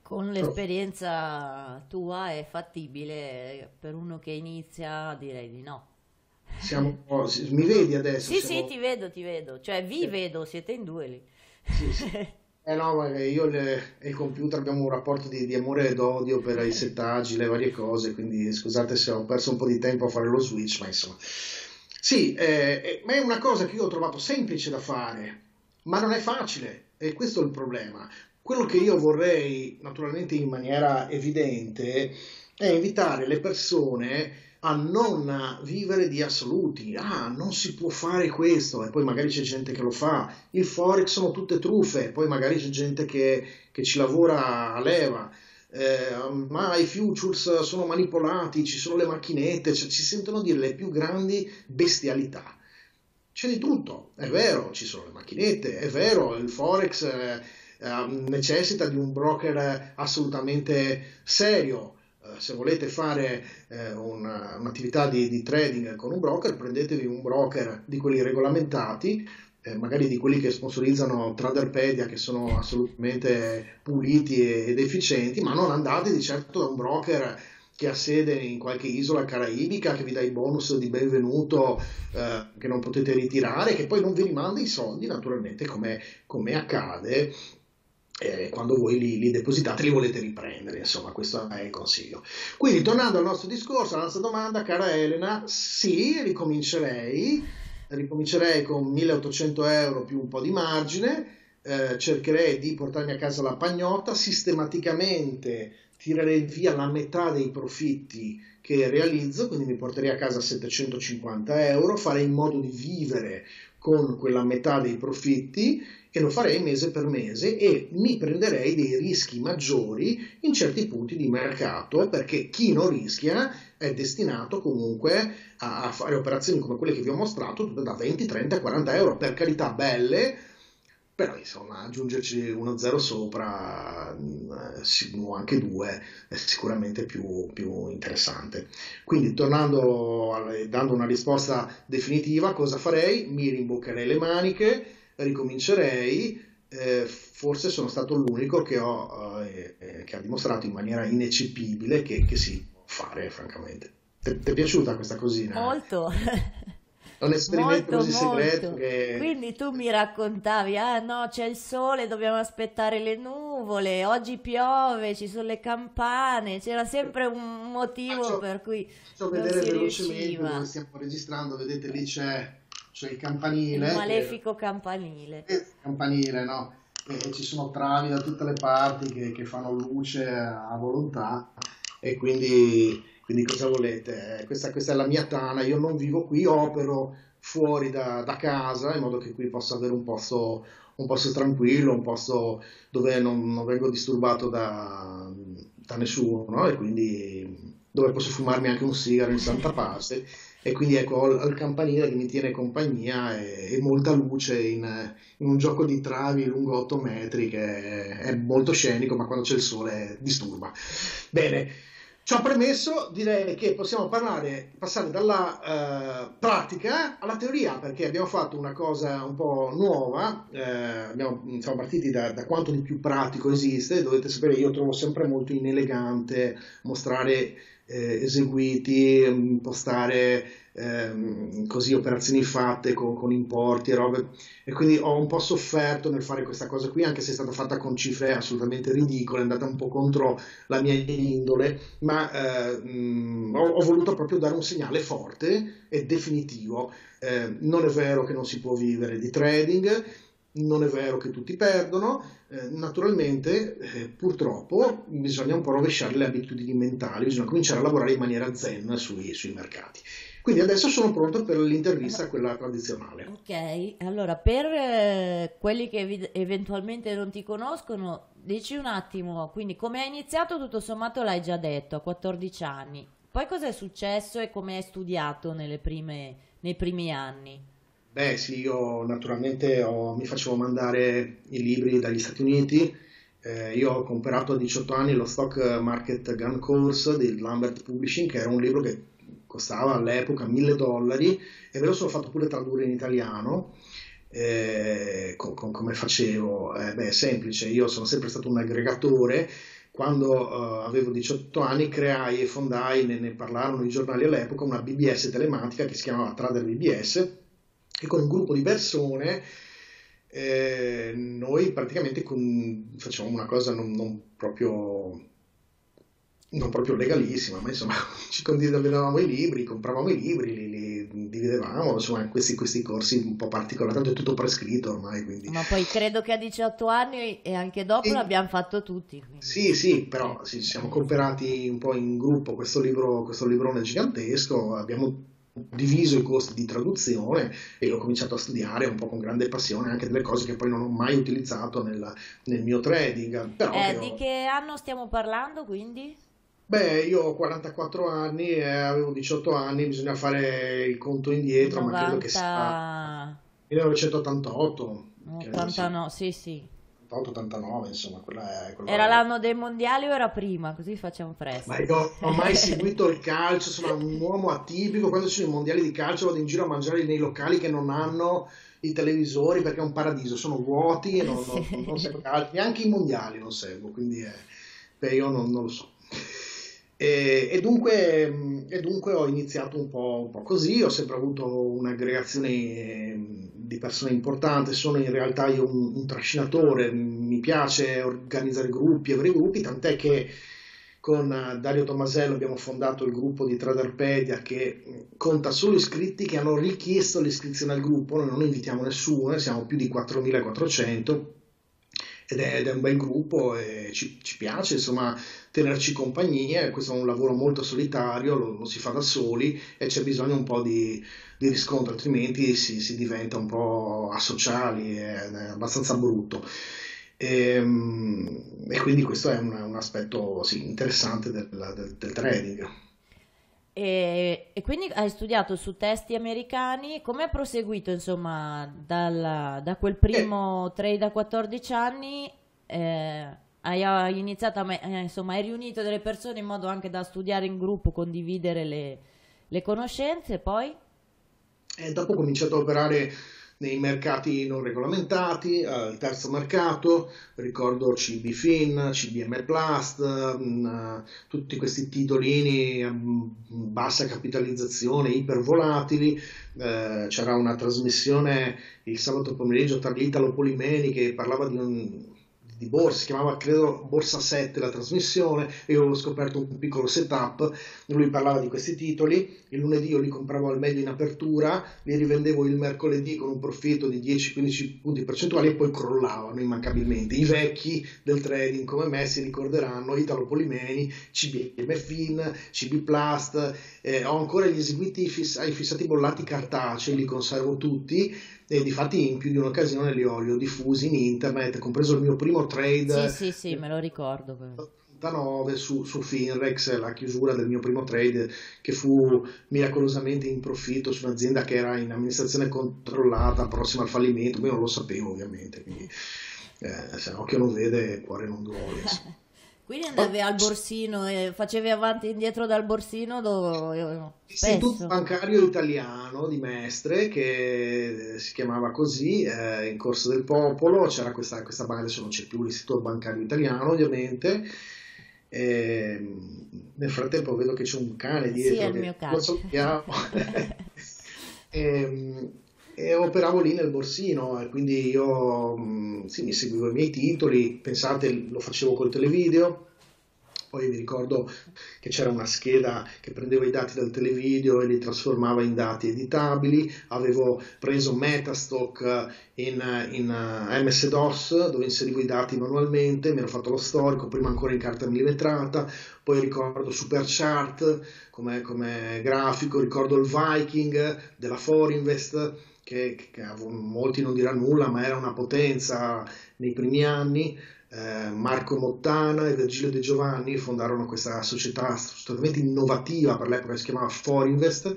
con l'esperienza tua è fattibile, per uno che inizia direi di no. Siamo, mi vedi adesso? Sì, siamo... sì, ti vedo, ti vedo, cioè vi sì. vedo, siete in due lì. Sì, sì. [LAUGHS] Eh no, io e il computer abbiamo un rapporto di, di amore ed odio per i settaggi, le varie cose, quindi scusate se ho perso un po' di tempo a fare lo switch, ma insomma. Sì, eh, eh, ma è una cosa che io ho trovato semplice da fare, ma non è facile, e questo è il problema. Quello che io vorrei, naturalmente in maniera evidente, è invitare le persone a non vivere di assoluti. Ah, non si può fare questo, e poi magari c'è gente che lo fa. Il Forex sono tutte truffe, poi magari c'è gente che, che ci lavora a leva. Eh, ma i futures sono manipolati, ci sono le macchinette, cioè, ci sentono dire le più grandi bestialità. C'è di tutto, è vero, ci sono le macchinette, è vero, il Forex eh, eh, necessita di un broker assolutamente serio, se volete fare eh, una, un'attività di, di, trading con un broker, prendetevi un broker di quelli regolamentati, eh, magari di quelli che sponsorizzano Traderpedia, che sono assolutamente puliti ed efficienti, ma non andate di certo da un broker che ha sede in qualche isola caraibica, che vi dà i bonus di benvenuto eh, che non potete ritirare, che poi non vi rimanda i soldi, naturalmente, come, come accade eh, quando voi li, li, depositate li volete riprendere, insomma questo è il consiglio. Quindi tornando al nostro discorso, alla nostra domanda, cara Elena, sì, ricomincerei, ricomincerei con 1800 euro più un po' di margine, eh, cercherei di portarmi a casa la pagnotta, sistematicamente tirerei via la metà dei profitti che realizzo, quindi mi porterei a casa 750 euro, farei in modo di vivere con quella metà dei profitti e lo farei mese per mese e mi prenderei dei rischi maggiori in certi punti di mercato perché chi non rischia è destinato comunque a, fare operazioni come quelle che vi ho mostrato da 20, 30, 40 euro per carità belle però insomma aggiungerci uno zero sopra eh, o anche due è sicuramente più, più interessante. Quindi tornando, dando una risposta definitiva, cosa farei? Mi rimboccherei le maniche, ricomincerei, eh, forse sono stato l'unico che, ho, eh, eh che ha dimostrato in maniera ineccepibile che, che si può fare, francamente. Ti è piaciuta questa cosina? Molto. È un esperimento molto, così molto. segreto che... Quindi tu mi raccontavi, ah no, c'è il sole, dobbiamo aspettare le nuvole, oggi piove, ci sono le campane, c'era sempre un motivo faccio, per cui faccio vedere velocemente dove stiamo registrando, vedete lì c'è, c'è il campanile. Il malefico che... campanile. Eh, campanile, no? E ci sono travi da tutte le parti che, che fanno luce a volontà e quindi quindi cosa volete? Eh, questa, questa, è la mia tana, io non vivo qui, opero fuori da, da casa in modo che qui possa avere un posto, un posto tranquillo, un posto dove non, non vengo disturbato da, da nessuno e quindi dove posso fumarmi anche un sigaro in santa [LAUGHS] pace e quindi ecco ho il campanile che mi tiene compagnia e, e molta luce in, in, un gioco di travi lungo 8 metri che è, molto scenico ma quando c'è il sole disturba. Bene, Ciò premesso, direi che possiamo parlare, passare dalla uh, pratica alla teoria, perché abbiamo fatto una cosa un po' nuova, eh, abbiamo, siamo partiti da, da, quanto di più pratico esiste, dovete sapere, io trovo sempre molto inelegante mostrare eh, eseguiti, impostare ehm, così operazioni fatte con, con, importi e robe. E quindi ho un po' sofferto nel fare questa cosa qui anche se è stata fatta con cifre assolutamente ridicole è andata un po' contro la mia indole ma eh, mh, ho, ho, voluto proprio dare un segnale forte e definitivo. Eh, non è vero che non si può vivere di trading non è vero che tutti perdono, eh, naturalmente eh, purtroppo bisogna un po' rovesciare le abitudini mentali, bisogna cominciare a lavorare in maniera zen sui, sui mercati. Quindi adesso sono pronto per l'intervista, quella tradizionale. Ok, allora per eh, quelli che ev- eventualmente non ti conoscono, dici un attimo, quindi come hai iniziato tutto sommato l'hai già detto, a 14 anni. Poi cosa è successo e come hai studiato prime, nei primi anni? Beh sì, io naturalmente ho, mi facevo mandare i libri dagli Stati Uniti, eh, io ho comprato a 18 anni lo Stock Market Gun Course di Lambert Publishing, che era un libro che costava all'epoca 1000 dollari e me lo sono fatto pure tradurre in italiano. Eh, con, con, come facevo? Eh, beh, semplice, io sono sempre stato un aggregatore. Quando uh, avevo 18 anni creai e fondai, ne, ne parlarono i giornali all'epoca, una BBS telematica che si chiamava Trader BBS e con un gruppo di persone eh, noi praticamente con, facevamo una cosa non, non proprio non proprio legalissima, ma insomma [LAUGHS] ci condividevamo i libri, compravamo i libri, li, li dividevamo, insomma questi, questi, corsi un po' particolari, tanto è tutto prescritto ormai. Quindi. Ma poi credo che a 18 anni e anche dopo e... l'abbiamo fatto tutti. Quindi. Sì, sì, però sì, ci siamo comprati un po' in gruppo questo, libro, questo librone gigantesco, abbiamo diviso i costi di traduzione e ho cominciato a studiare un po' con grande passione anche delle cose che poi non ho mai utilizzato nel, nel mio trading. Però eh, di ho... che anno stiamo parlando quindi? Beh, io ho 44 anni e avevo 18 anni, bisogna fare il conto indietro, 90... ma credo che sia 1988. 89, sì, sì. 89, insomma, quella è, quella Era l'anno dei mondiali o era prima? Così facciamo presto. Ma io non ho mai [LAUGHS] seguito il calcio, sono un uomo atipico, quando ci sono i mondiali di calcio vado in giro a mangiare nei locali che non hanno i televisori perché è un paradiso, sono vuoti e non, non, non, [LAUGHS] non seguo calcio, neanche i mondiali non seguo, quindi è, beh, io non, non lo so. E, e, dunque, e, dunque, ho iniziato un po', un po', così, ho sempre avuto un'aggregazione ehm, di persone importanti, sono in realtà io un, un trascinatore, mi piace organizzare gruppi, avere gruppi, tant'è che con Dario Tomasello abbiamo fondato il gruppo di Traderpedia che conta solo iscritti che hanno richiesto l'iscrizione al gruppo, noi non invitiamo nessuno, siamo più di 4400 ed è, ed è, un bel gruppo e ci, ci, piace insomma tenerci compagnia, questo è un lavoro molto solitario, lo, lo si fa da soli e c'è bisogno un po' di, di riscontro, altrimenti si, si, diventa un po' asociali, è, è abbastanza brutto. E, ehm, e, quindi questo è un, un aspetto sì, interessante del, del, del trading. E, e, quindi hai studiato su testi americani, come hai proseguito insomma dal, da quel primo eh. trade a 14 anni? Eh, hai, hai, iniziato a, eh, insomma, hai riunito delle persone in modo anche da studiare in gruppo, condividere le, le conoscenze, poi? E dopo ho cominciato a operare nei mercati non regolamentati, al terzo mercato, ricordo CBFIN, CBM Plast, mh, tutti questi titolini a bassa capitalizzazione, ipervolatili, eh, c'era una trasmissione il sabato pomeriggio tra l'Italo Polimeni che parlava di un di borsa, si chiamava credo Borsa 7 la trasmissione, io avevo scoperto un piccolo setup, lui parlava di questi titoli, il lunedì io li compravo al meglio in apertura, li rivendevo il mercoledì con un profitto di 10-15 punti percentuali e poi crollavano immancabilmente. I vecchi del trading come me si ricorderanno Italo Polimeni, CBM Fin, CB Plast, eh, ho ancora gli eseguiti fiss- fissati bollati cartacei, li conservo tutti, e difatti in più di un'occasione li ho, li ho diffusi in internet, compreso il mio primo trade. Sì, sì, sì, me lo ricordo. 89 su, su Finrex, la chiusura del mio primo trade che fu miracolosamente in profitto su un'azienda che era in amministrazione controllata, prossima al fallimento, io non lo sapevo ovviamente, quindi eh, se occhio non vede, cuore non duole. [LAUGHS] Quindi andavi al borsino e facevi avanti e indietro dal borsino dove... Istituto bancario italiano di Mestre che si chiamava così eh, in Corso del Popolo, c'era questa, questa banca, adesso non c'è più l'istituto bancario italiano ovviamente. E, nel frattempo vedo che c'è un cane dietro. Sì, è il mio cane. Lo sappiamo. e, e operavo lì nel borsino, quindi io mm, sì, mi seguivo i miei titoli, pensate lo facevo col televideo, poi vi ricordo che c'era una scheda che prendeva i dati dal televideo e li trasformava in dati editabili, avevo preso Metastock in, in uh, MS-DOS dove inserivo i dati manualmente, mi ero fatto lo storico, prima ancora in carta millimetrata, poi ricordo Superchart come, come grafico, ricordo il Viking della Forinvest che, che molti non diranno nulla, ma era una potenza nei primi anni. Eh, Marco Mottana e Virgilio De Giovanni fondarono questa società assolutamente innovativa per l'epoca si chiamava Forinvest,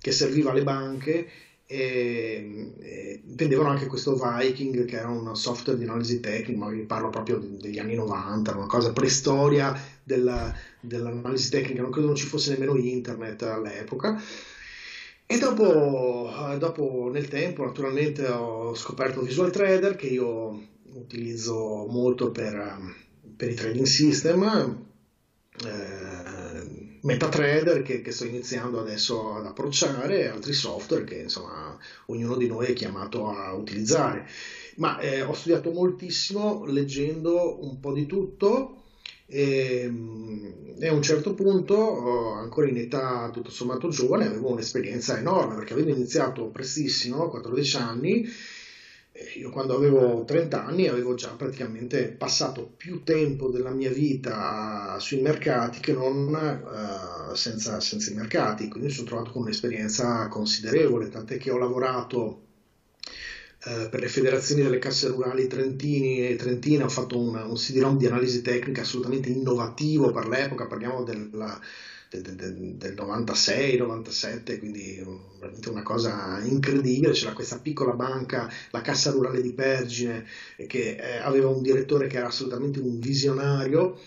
che serviva alle banche e, e, vendevano anche questo Viking che era un software di analisi tecnica, ma vi parlo proprio degli anni 90, una cosa preistoria della, dell'analisi tecnica, non credo non ci fosse nemmeno internet all'epoca. E dopo, eh, dopo, nel tempo, naturalmente, ho scoperto Visual Trader che io utilizzo molto per, per i trading system, eh, MetaTrader che, che, sto iniziando adesso ad approcciare e altri software che insomma ognuno di noi è chiamato a utilizzare. Ma eh, ho studiato moltissimo leggendo un po' di tutto e, ehm, e, a un certo punto, ancora in età tutto sommato giovane, avevo un'esperienza enorme perché avevo iniziato prestissimo, 14 anni, io quando avevo 30 anni avevo già praticamente passato più tempo della mia vita sui mercati che non uh, senza, senza, i mercati, quindi mi sono trovato con un'esperienza considerevole, tant'è che ho lavorato eh, per le federazioni delle casse rurali trentini e trentina ho fatto un, un CD-ROM di analisi tecnica assolutamente innovativo per l'epoca, parliamo della, del, del, del 96-97, quindi veramente una cosa incredibile. C'era questa piccola banca, la Cassa Rurale di Pergine, che eh, aveva un direttore che era assolutamente un visionario,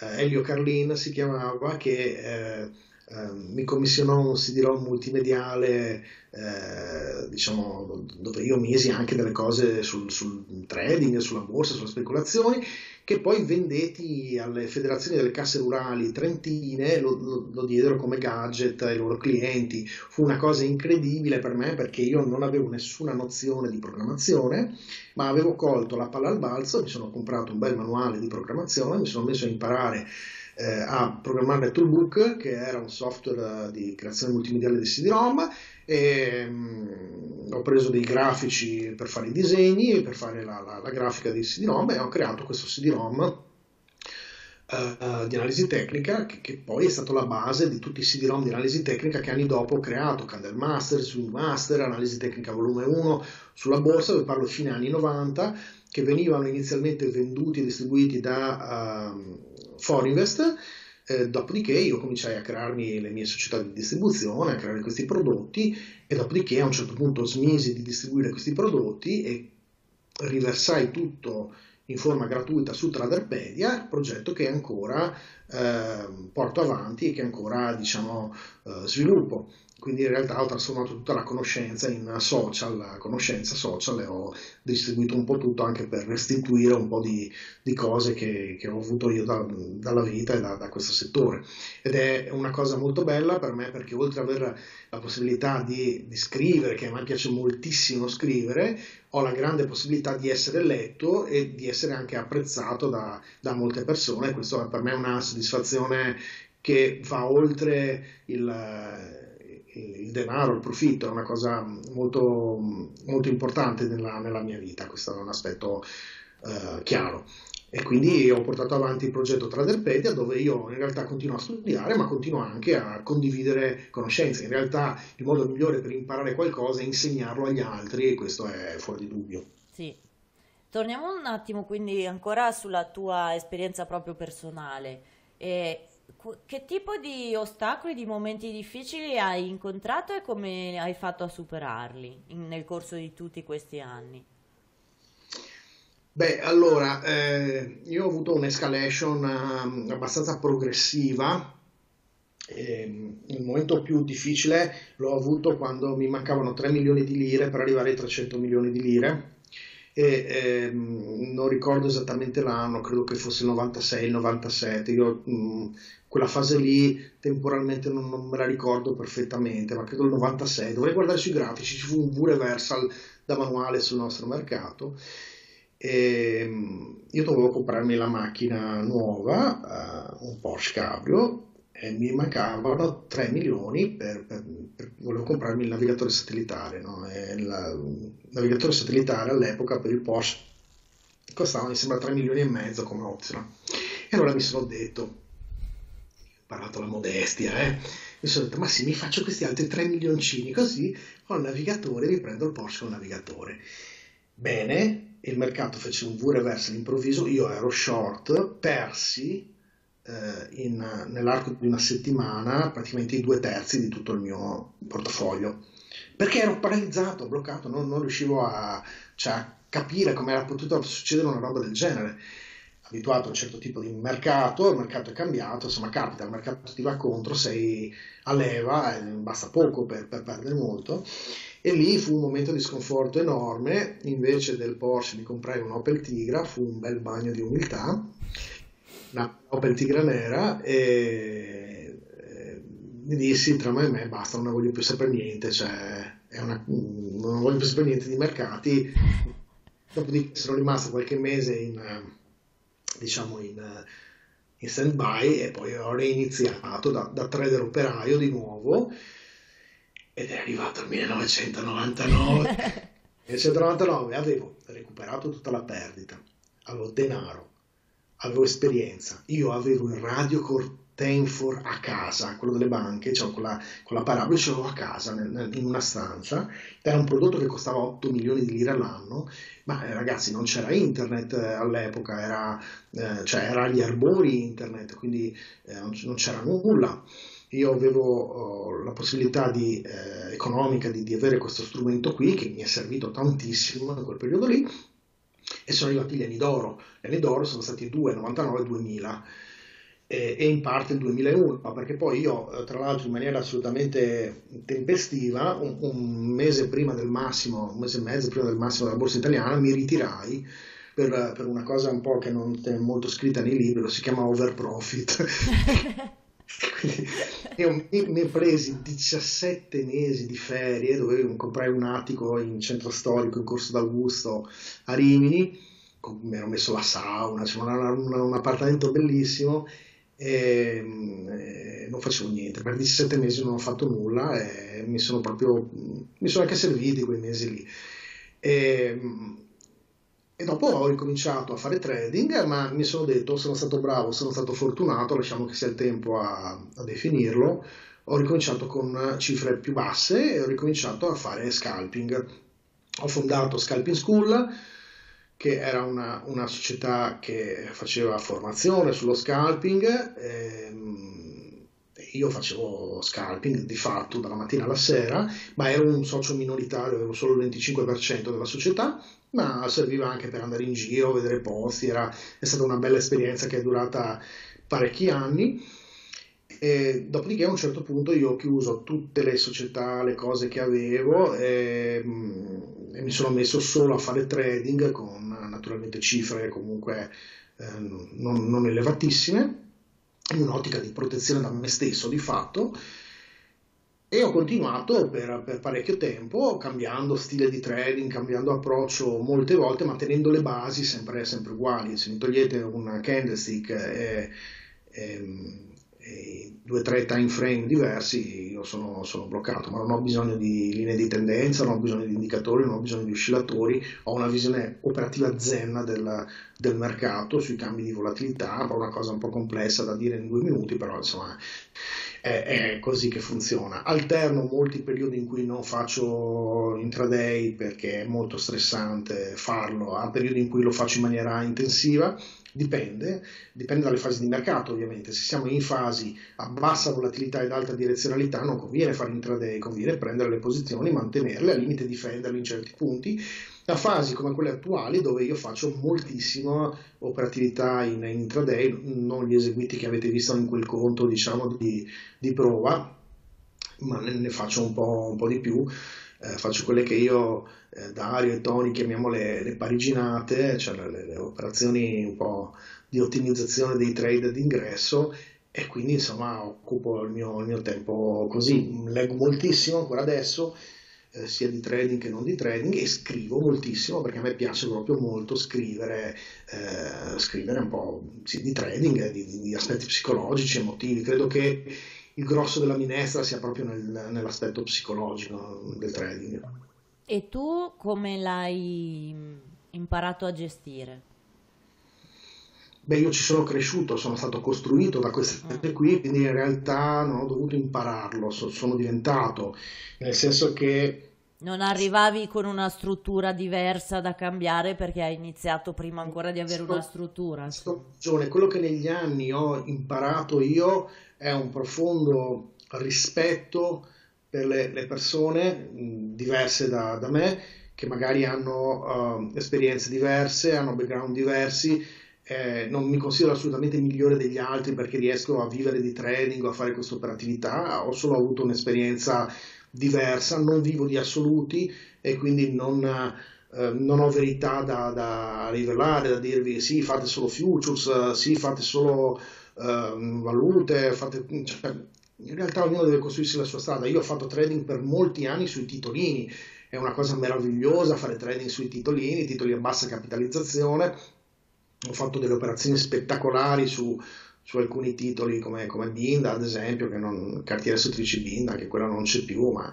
eh, Elio Carlin si chiamava, che eh, Ehm, mi commissionò un CD-ROM multimediale eh, diciamo, dove io misi anche delle cose sul, sul, trading, sulla borsa, sulle speculazioni, che poi vendetti alle federazioni delle casse rurali trentine, lo, lo, lo, diedero come gadget ai loro clienti. Fu una cosa incredibile per me perché io non avevo nessuna nozione di programmazione, ma avevo colto la palla al balzo, mi sono comprato un bel manuale di programmazione, mi sono messo a imparare eh, a programmare Toolbook, che era un software di creazione multimediale di CD-ROM, e mh, mm, ho preso dei grafici per fare i disegni, per fare la, la, la grafica di CD-ROM e ho creato questo CD-ROM Uh, di analisi tecnica, che, che, poi è stato la base di tutti i CD-ROM di analisi tecnica che anni dopo ho creato, Candlemaster, Swingmaster, analisi tecnica volume 1 sulla borsa, dove parlo fine anni 90, che venivano inizialmente venduti e distribuiti da uh, Forinvest Eh, dopodiché io cominciai a crearmi le mie società di distribuzione, a creare questi prodotti e dopodiché a un certo punto smisi di distribuire questi prodotti e riversai tutto in forma gratuita su Traderpedia, progetto che ancora eh, porto avanti e che ancora diciamo, eh, sviluppo quindi in realtà ho trasformato tutta la conoscenza in social, conoscenza social e ho distribuito un po' tutto anche per restituire un po' di, di cose che, che, ho avuto io da, dalla vita e da, da, questo settore. Ed è una cosa molto bella per me perché oltre ad avere la possibilità di, di scrivere, che a me piace moltissimo scrivere, ho la grande possibilità di essere letto e di essere anche apprezzato da, da molte persone. Questo per me è una soddisfazione che va oltre il il denaro, il profitto è una cosa molto, molto importante nella, nella, mia vita, questo è un aspetto eh, chiaro. E quindi ho portato avanti il progetto Traderpedia dove io in realtà continuo a studiare ma continuo anche a condividere conoscenze. In realtà il modo migliore per imparare qualcosa è insegnarlo agli altri e questo è fuori di dubbio. Sì. Torniamo un attimo quindi ancora sulla tua esperienza proprio personale. E che tipo di ostacoli, di momenti difficili hai incontrato e come hai fatto a superarli in, nel corso di tutti questi anni? Beh, allora, eh, io ho avuto un'escalation eh, abbastanza progressiva. Eh, il momento più difficile l'ho avuto quando mi mancavano 3 milioni di lire per arrivare ai 300 milioni di lire e ehm, non ricordo esattamente l'anno, credo che fosse il 96, il 97, io mh, quella fase lì temporalmente non, non, me la ricordo perfettamente, ma credo il 96, dovrei guardare sui grafici, ci fu un V-Reversal da manuale sul nostro mercato e ehm, io dovevo comprarmi la macchina nuova, uh, un Porsche Cabrio, e mi mancavano 3 milioni per, per, per volevo comprarmi il navigatore satellitare, no? il navigatore satellitare all'epoca per il Porsche costava mi sembra 3 milioni e mezzo come opzione. E allora mi sono detto, parlato la modestia, eh? mi sono detto, ma sì, mi faccio questi altri 3 milioncini, così ho il navigatore, mi prendo il Porsche il navigatore. Bene, il mercato fece un V-reverse all'improvviso, io ero short, persi eh, in, nell'arco di una settimana praticamente i due terzi di tutto il mio portafoglio, perché ero paralizzato, bloccato, non, non riuscivo a, cioè, a capire come era potuto succedere una roba del genere abituato a un certo tipo di mercato, il mercato è cambiato, insomma capita, il mercato ti va contro, sei a leva, e basta poco per, per perdere molto. E lì fu un momento di sconforto enorme, invece del Porsche mi comprai un Opel Tigra, fu un bel bagno di umiltà, una Opel Tigra nera e, e mi dissi tra me e me basta, non ne voglio più sapere niente, cioè, una, non voglio più sapere niente di mercati. Dopodiché sono rimasto qualche mese in diciamo in, in stand by e poi ho reiniziato da, da trader operaio di nuovo ed è arrivato il 1999 nel 1999 avevo recuperato tutta la perdita avevo denaro avevo esperienza io avevo il radio Tenfor a casa, quello delle banche, cioè con la, con la parabola, ce l'avevo a casa nel, nel, in una stanza, era un prodotto che costava 8 milioni di lire all'anno, ma eh, ragazzi non c'era internet eh, all'epoca, era, eh, cioè, era agli arbori internet, quindi eh, non, non, c'era nulla. Io avevo oh, la possibilità di, eh, economica di, di avere questo strumento qui che mi è servito tantissimo in quel periodo lì e sono arrivati gli anni d'oro. Gli anni d'oro sono stati 2, 99 2000 e, e in parte il 2001, perché poi io, eh, tra l'altro in maniera assolutamente tempestiva, un, un, mese prima del massimo, un mese e mezzo prima del massimo della borsa italiana, mi ritirai per, per una cosa un po' che non è molto scritta nei libri, si chiama over profit. [LAUGHS] io mi, mi presi 17 mesi di ferie, dovevo comprare un attico in centro storico in Corso d'Augusto a Rimini, mi ero messo la sauna, cioè un, un appartamento bellissimo e, e non facevo niente. Per 17 mesi non ho fatto nulla e mi sono proprio mi sono anche serviti quei mesi lì. E, e dopo ho ricominciato a fare trading, ma mi sono detto sono stato bravo, sono stato fortunato, lasciamo che sia il tempo a, a definirlo. Ho ricominciato con cifre più basse e ho ricominciato a fare scalping. Ho fondato Scalping School che era una, una società che faceva formazione sullo scalping. Ehm, io facevo scalping di fatto dalla mattina alla sera, ma ero un socio minoritario, avevo solo il 25% della società, ma serviva anche per andare in giro, vedere posti, era, è stata una bella esperienza che è durata parecchi anni. E dopodiché a un certo punto io ho chiuso tutte le società, le cose che avevo e, e mi sono messo solo a fare trading con naturalmente cifre comunque eh, non, non, elevatissime, in un'ottica di protezione da me stesso di fatto. E ho continuato per, per, parecchio tempo, cambiando stile di trading, cambiando approccio molte volte, ma tenendo le basi sempre, sempre uguali. Se mi togliete una candlestick e, e e due o tre time frame diversi io sono, sono, bloccato, ma non ho bisogno di linee di tendenza, non ho bisogno di indicatori, non ho bisogno di oscillatori, ho una visione operativa zen del, del mercato sui cambi di volatilità, una cosa un po' complessa da dire in due minuti, però insomma è, è così che funziona. Alterno molti periodi in cui non faccio intraday perché è molto stressante farlo, a periodi in cui lo faccio in maniera intensiva Dipende, dipende dalle fasi di mercato ovviamente, se siamo in fasi a bassa volatilità ed alta direzionalità non conviene fare intraday, conviene prendere le posizioni, mantenerle, al limite difenderle in certi punti, a fasi come quelle attuali dove io faccio moltissima operatività in, in intraday, non gli eseguiti che avete visto in quel conto diciamo di, di prova, ma ne, ne faccio un po', un po' di più eh, faccio quelle che io, eh, Dario e Tony chiamiamo le, le pariginate, cioè le, le, operazioni un po' di ottimizzazione dei trade d'ingresso e quindi insomma occupo il mio, il mio tempo così, leggo moltissimo ancora adesso, eh, sia di trading che non di trading e scrivo moltissimo perché a me piace proprio molto scrivere, eh, scrivere un po' sì, di trading, di, di aspetti psicologici, emotivi, credo che il grosso della minestra sia proprio nel, nell'aspetto psicologico del trading. E tu come l'hai imparato a gestire? Beh, io ci sono cresciuto, sono stato costruito da queste cose mm. qui, quindi in realtà non ho dovuto impararlo, sono diventato, nel senso che non arrivavi con una struttura diversa da cambiare perché hai iniziato prima ancora di avere una struttura. Ragione. Quello che negli anni ho imparato io è un profondo rispetto per le, le persone mh, diverse da, da, me, che magari hanno uh, esperienze diverse, hanno background diversi. Eh, non mi considero assolutamente migliore degli altri perché riesco a vivere di trading o a fare questa operatività, ho solo avuto un'esperienza diversa, non vivo di assoluti e quindi non, eh, non ho verità da, da, rivelare, da dirvi sì, fate solo futures, sì, fate solo uh, valute, fate, cioè, in realtà ognuno deve costruirsi la sua strada. Io ho fatto trading per molti anni sui titolini, è una cosa meravigliosa fare trading sui titolini, titoli a bassa capitalizzazione. Ho fatto delle operazioni spettacolari su, su alcuni titoli come, come, Binda, ad esempio, che non, cartiera settrici Binda, che quella non c'è più, ma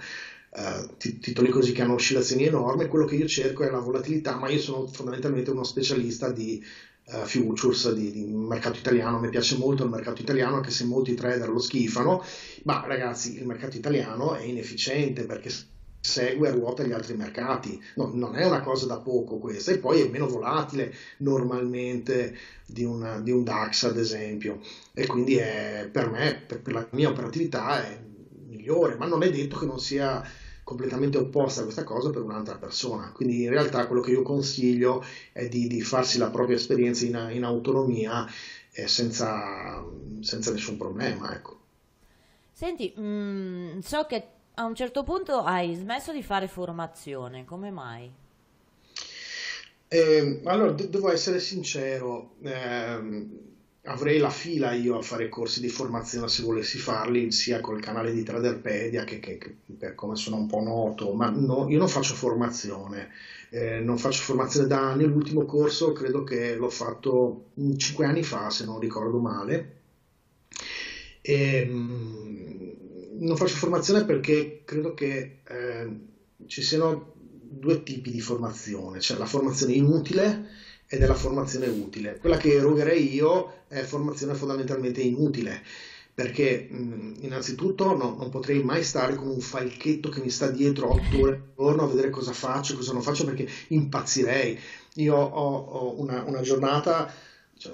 uh, titoli così che hanno oscillazioni enormi. Quello che io cerco è la volatilità, ma io sono fondamentalmente uno specialista di uh, futures di, di, mercato italiano, mi piace molto il mercato italiano anche se molti trader lo schifano, ma ragazzi il mercato italiano è inefficiente perché segue a ruota gli altri mercati, no, non è una cosa da poco questa e poi è meno volatile normalmente di, una, di un DAX ad esempio e quindi è, per me, per, per la mia operatività è migliore, ma non è detto che non sia completamente opposta a questa cosa per un'altra persona. Quindi in realtà quello che io consiglio è di, di farsi la propria esperienza in, in autonomia eh, senza, senza, nessun problema. Ecco. Senti, mh, mm, so che a un certo punto hai smesso di fare formazione, come mai? Eh, allora, de- devo essere sincero, eh, avrei la fila io a fare corsi di formazione se volessi farli, sia col canale di Traderpedia che, che, che per come sono un po' noto, ma no, io non faccio formazione, eh, non faccio formazione da anni, l'ultimo corso credo che l'ho fatto 5 anni fa se non ricordo male. E, ehm, non faccio formazione perché credo che eh, ci siano due tipi di formazione, cioè la formazione inutile e della formazione utile. Quella che erogherei io è formazione fondamentalmente inutile, perché mh, innanzitutto no, non potrei mai stare con un falchetto che mi sta dietro otto ore al giorno a vedere cosa faccio, cosa non faccio, perché impazzirei. io ho, ho una, una, giornata, cioè,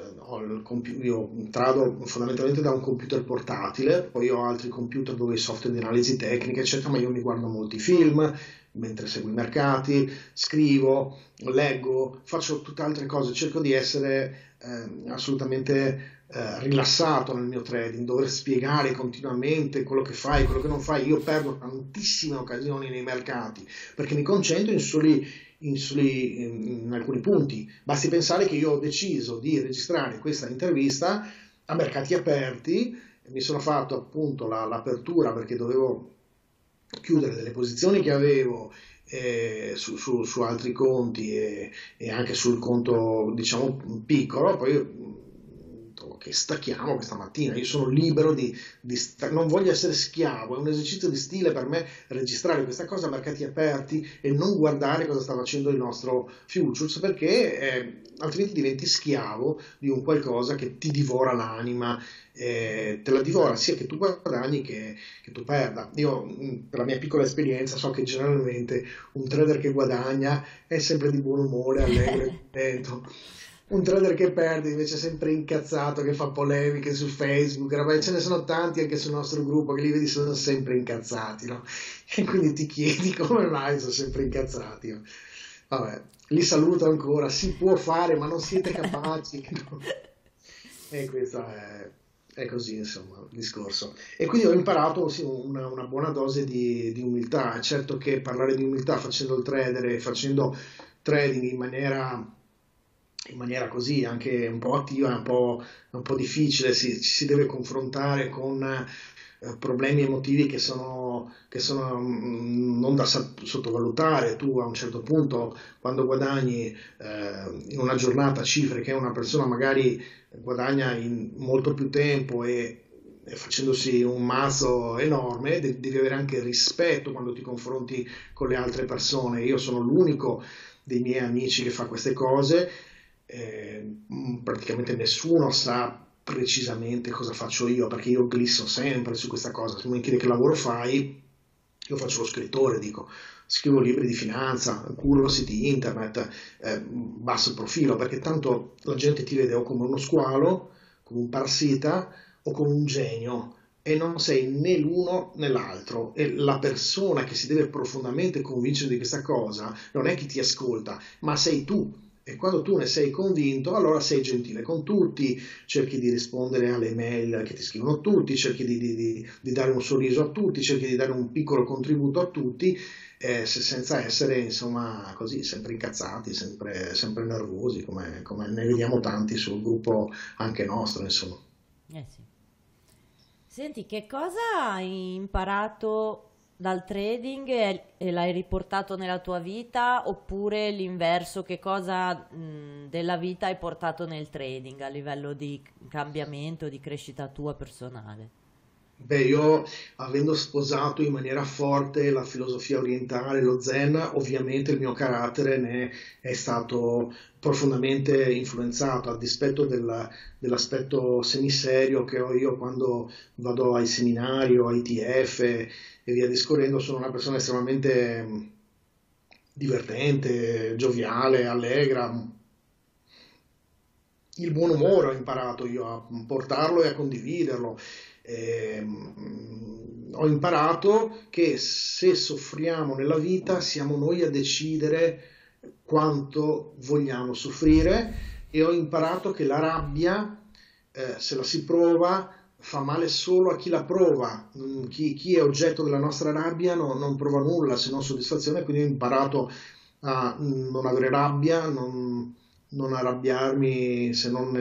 compi- io trado fondamentalmente da un computer portatile, poi ho altri computer dove i software di analisi tecnica, eccetera, ma io mi guardo molti film mentre seguo i mercati, scrivo, leggo, faccio tutte altre cose, cerco di essere eh, assolutamente eh, rilassato nel mio trading, dover spiegare continuamente quello che fai, quello che non fai. Io perdo tantissime occasioni nei mercati perché mi concentro in soli, in, in, in alcuni punti. Basti pensare che io ho deciso di registrare questa intervista a mercati aperti, mi sono fatto appunto la, l'apertura perché dovevo chiudere delle posizioni che avevo eh, su, su, su, altri conti e, e, anche sul conto diciamo piccolo, poi che stacchiamo questa mattina, io sono libero di, di sta- non voglio essere schiavo, è un esercizio di stile per me registrare questa cosa a mercati aperti e non guardare cosa sta facendo il nostro futures perché eh, altrimenti diventi schiavo di un qualcosa che ti divora l'anima, eh, te la divora sia che tu guadagni che, che tu perda. Io mm, per la mia piccola esperienza so che generalmente un trader che guadagna è sempre di buon umore, allegro e contento un trader che perde invece è sempre incazzato, che fa polemiche su Facebook, vabbè, ce ne sono tanti anche sul nostro gruppo che li vedi sono sempre incazzati, no? [LAUGHS] E quindi ti chiedi come mai sono sempre incazzati. No? Vabbè, li saluto ancora, si può fare ma non siete capaci. No? [LAUGHS] E questo è, è, così insomma il discorso. E quindi ho imparato sì, una, una, buona dose di, di umiltà. Certo che parlare di umiltà facendo il trader e facendo trading in maniera in maniera così anche un po' attiva un po', un po difficile, si, ci si deve confrontare con eh, problemi emotivi che sono, che sono mm, non da sottovalutare. Tu a un certo punto, quando guadagni eh, in una giornata cifre che una persona magari guadagna in molto più tempo e facendosi un mazzo enorme, devi avere anche rispetto quando ti confronti con le altre persone. Io sono l'unico dei miei amici che fa queste cose eh, praticamente nessuno sa precisamente cosa faccio io, perché io glisso sempre su questa cosa. Se mi chiede che lavoro fai, io faccio lo scrittore, dico, scrivo libri di finanza, curo siti internet, eh, basso profilo, perché tanto la gente ti vede o come uno squalo, come un parassita o come un genio e non sei né l'uno né l'altro e la persona che si deve profondamente convincere di questa cosa non è chi ti ascolta, ma sei tu e quando tu ne sei convinto, allora sei gentile con tutti, cerchi di rispondere alle mail che ti scrivono tutti, cerchi di, di, di dare un sorriso a tutti, cerchi di dare un piccolo contributo a tutti, eh, senza essere insomma così sempre incazzati, sempre, sempre nervosi, come, come, ne vediamo tanti sul gruppo anche nostro, insomma. Eh sì. Senti, che cosa hai imparato dal trading e, e, l'hai riportato nella tua vita oppure l'inverso, che cosa mh, della vita hai portato nel trading a livello di cambiamento, di crescita tua personale? Beh, io avendo sposato in maniera forte la filosofia orientale, lo zen, ovviamente il mio carattere ne è stato profondamente influenzato, a dispetto della, dell'aspetto semiserio che ho io quando vado ai seminari o ai TF e via discorrendo, sono una persona estremamente mm, divertente, gioviale, allegra. Il buon umore ho imparato io a portarlo e a condividerlo eh, ho imparato che se soffriamo nella vita siamo noi a decidere quanto vogliamo soffrire e ho imparato che la rabbia, eh, se la si prova, fa male solo a chi la prova, mm, chi, chi è oggetto della nostra rabbia no, non prova nulla se non soddisfazione, quindi ho imparato a non avere rabbia, non, non arrabbiarmi se non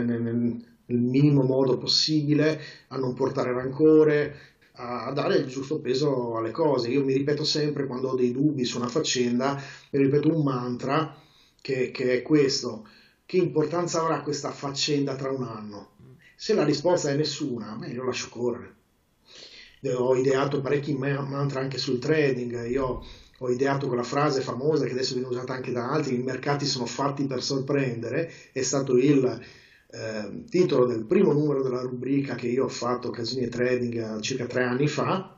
nel, minimo modo possibile, a non portare rancore, a, dare il giusto peso alle cose. Io mi ripeto sempre quando ho dei dubbi su una faccenda, mi ripeto un mantra che, che è questo. Che importanza avrà questa faccenda tra un anno? Se la risposta è nessuna, meglio lascio correre. Ho ideato parecchi mantra anche sul trading, io ho ideato quella frase famosa che adesso viene usata anche da altri, i mercati sono fatti per sorprendere, è stato il eh, titolo del primo numero della rubrica che io ho fatto Occasioni e Trading eh, circa tre anni fa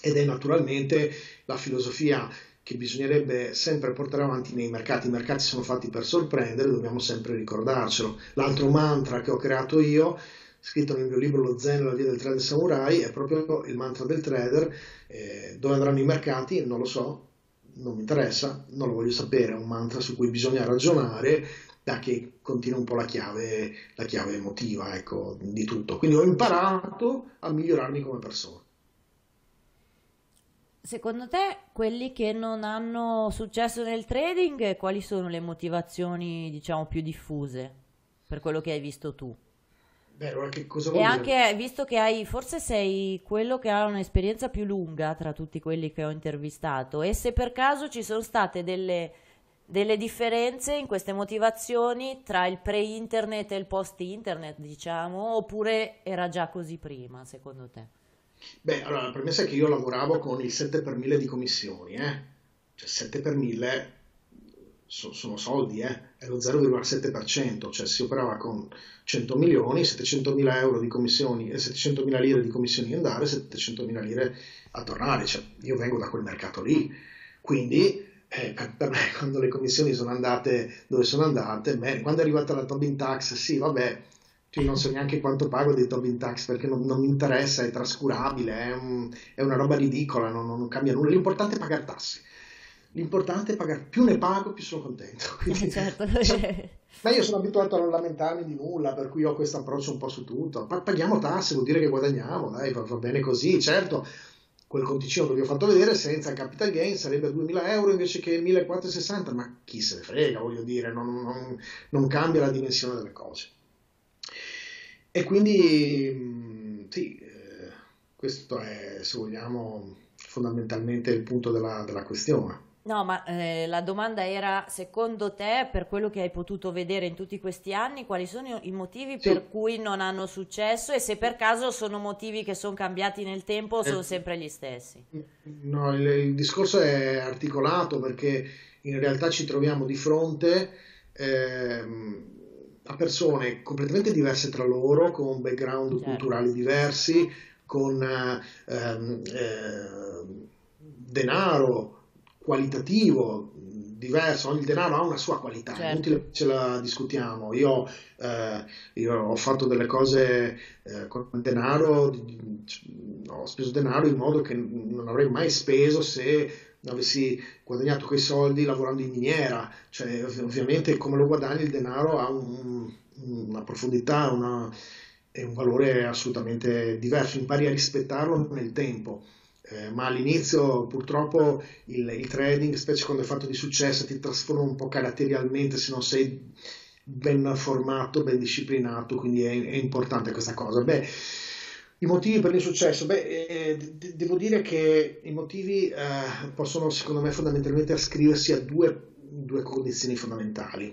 ed è naturalmente la filosofia che bisognerebbe sempre portare avanti nei mercati. I mercati sono fatti per sorprendere, dobbiamo sempre ricordarcelo. L'altro mantra che ho creato io, scritto nel mio libro Lo Zen, la via del trader samurai, è proprio il mantra del trader. Eh, dove andranno i mercati? Non lo so, non mi interessa, non lo voglio sapere, è un mantra su cui bisogna ragionare da che contiene un po' la chiave, la chiave emotiva ecco, di tutto. Quindi ho imparato a migliorarmi come persona. Secondo te, quelli che non hanno successo nel trading, quali sono le motivazioni, diciamo, più diffuse per quello che hai visto tu? Beh, allora che cosa vuol e dire? anche, visto che hai, forse sei quello che ha un'esperienza più lunga tra tutti quelli che ho intervistato, e se per caso ci sono state delle, delle differenze in queste motivazioni tra il pre-internet e il post-internet, diciamo, oppure era già così prima, secondo te? Beh, allora, la premessa è che io lavoravo con il 7 per 1000 di commissioni, eh? Cioè 7 per 1000 so, sono soldi, eh? È lo 0,7%, cioè si operava con 100 milioni, 700 mila euro di commissioni e 700 mila lire di commissioni andare, 700 mila lire a tornare, cioè io vengo da quel mercato lì, quindi eh, per me [LAUGHS] quando le commissioni sono andate dove sono andate, bene, quando è arrivata la Tobin Tax, sì, vabbè, cioè, non so neanche quanto pago di Tobin Tax perché non, non mi interessa, è trascurabile, è, un, è una roba ridicola, non, non, cambia nulla. L'importante è pagare tasse. L'importante è pagare, più ne pago più sono contento. [LAUGHS] Quindi, certo. [LAUGHS] ma io sono abituato a non lamentarmi di nulla, per cui ho questo approccio un po' su tutto. Paghiamo tasse, vuol dire che guadagniamo, dai, va, va bene così. Certo, quel conticino che vi ho fatto vedere senza il capital gain sarebbe 2.000 euro invece che 1.460, ma chi se ne frega, voglio dire, non, non, non cambia la dimensione delle cose. E quindi mm, sì, eh, questo è, se vogliamo, fondamentalmente il punto della, della questione. No, ma eh, la domanda era, secondo te, per quello che hai potuto vedere in tutti questi anni, quali sono i motivi sì. per cui non hanno successo e se per caso sono motivi che sono cambiati nel tempo o sono eh, sempre gli stessi? No, il, il, discorso è articolato perché in realtà ci troviamo di fronte eh, a persone completamente diverse tra loro, con background certo. culturali diversi, con ehm, eh, denaro qualitativo diverso, ogni denaro ha una sua qualità, certo. è inutile ce la discutiamo. Io, eh, io ho fatto delle cose eh, con denaro, ho speso denaro in modo che non avrei mai speso se avessi guadagnato quei soldi lavorando in miniera, cioè ovviamente come lo guadagni il denaro ha un, una profondità una, e un valore assolutamente diverso, impari a rispettarlo nel tempo. Eh, ma all'inizio purtroppo il, il, trading, specie quando è fatto di successo, ti trasforma un po' caratterialmente se non sei ben formato, ben disciplinato, quindi è, è importante questa cosa. Beh, i motivi per l'insuccesso? Beh, eh, d- devo dire che i motivi eh, possono, secondo me, fondamentalmente ascriversi a due, due, condizioni fondamentali.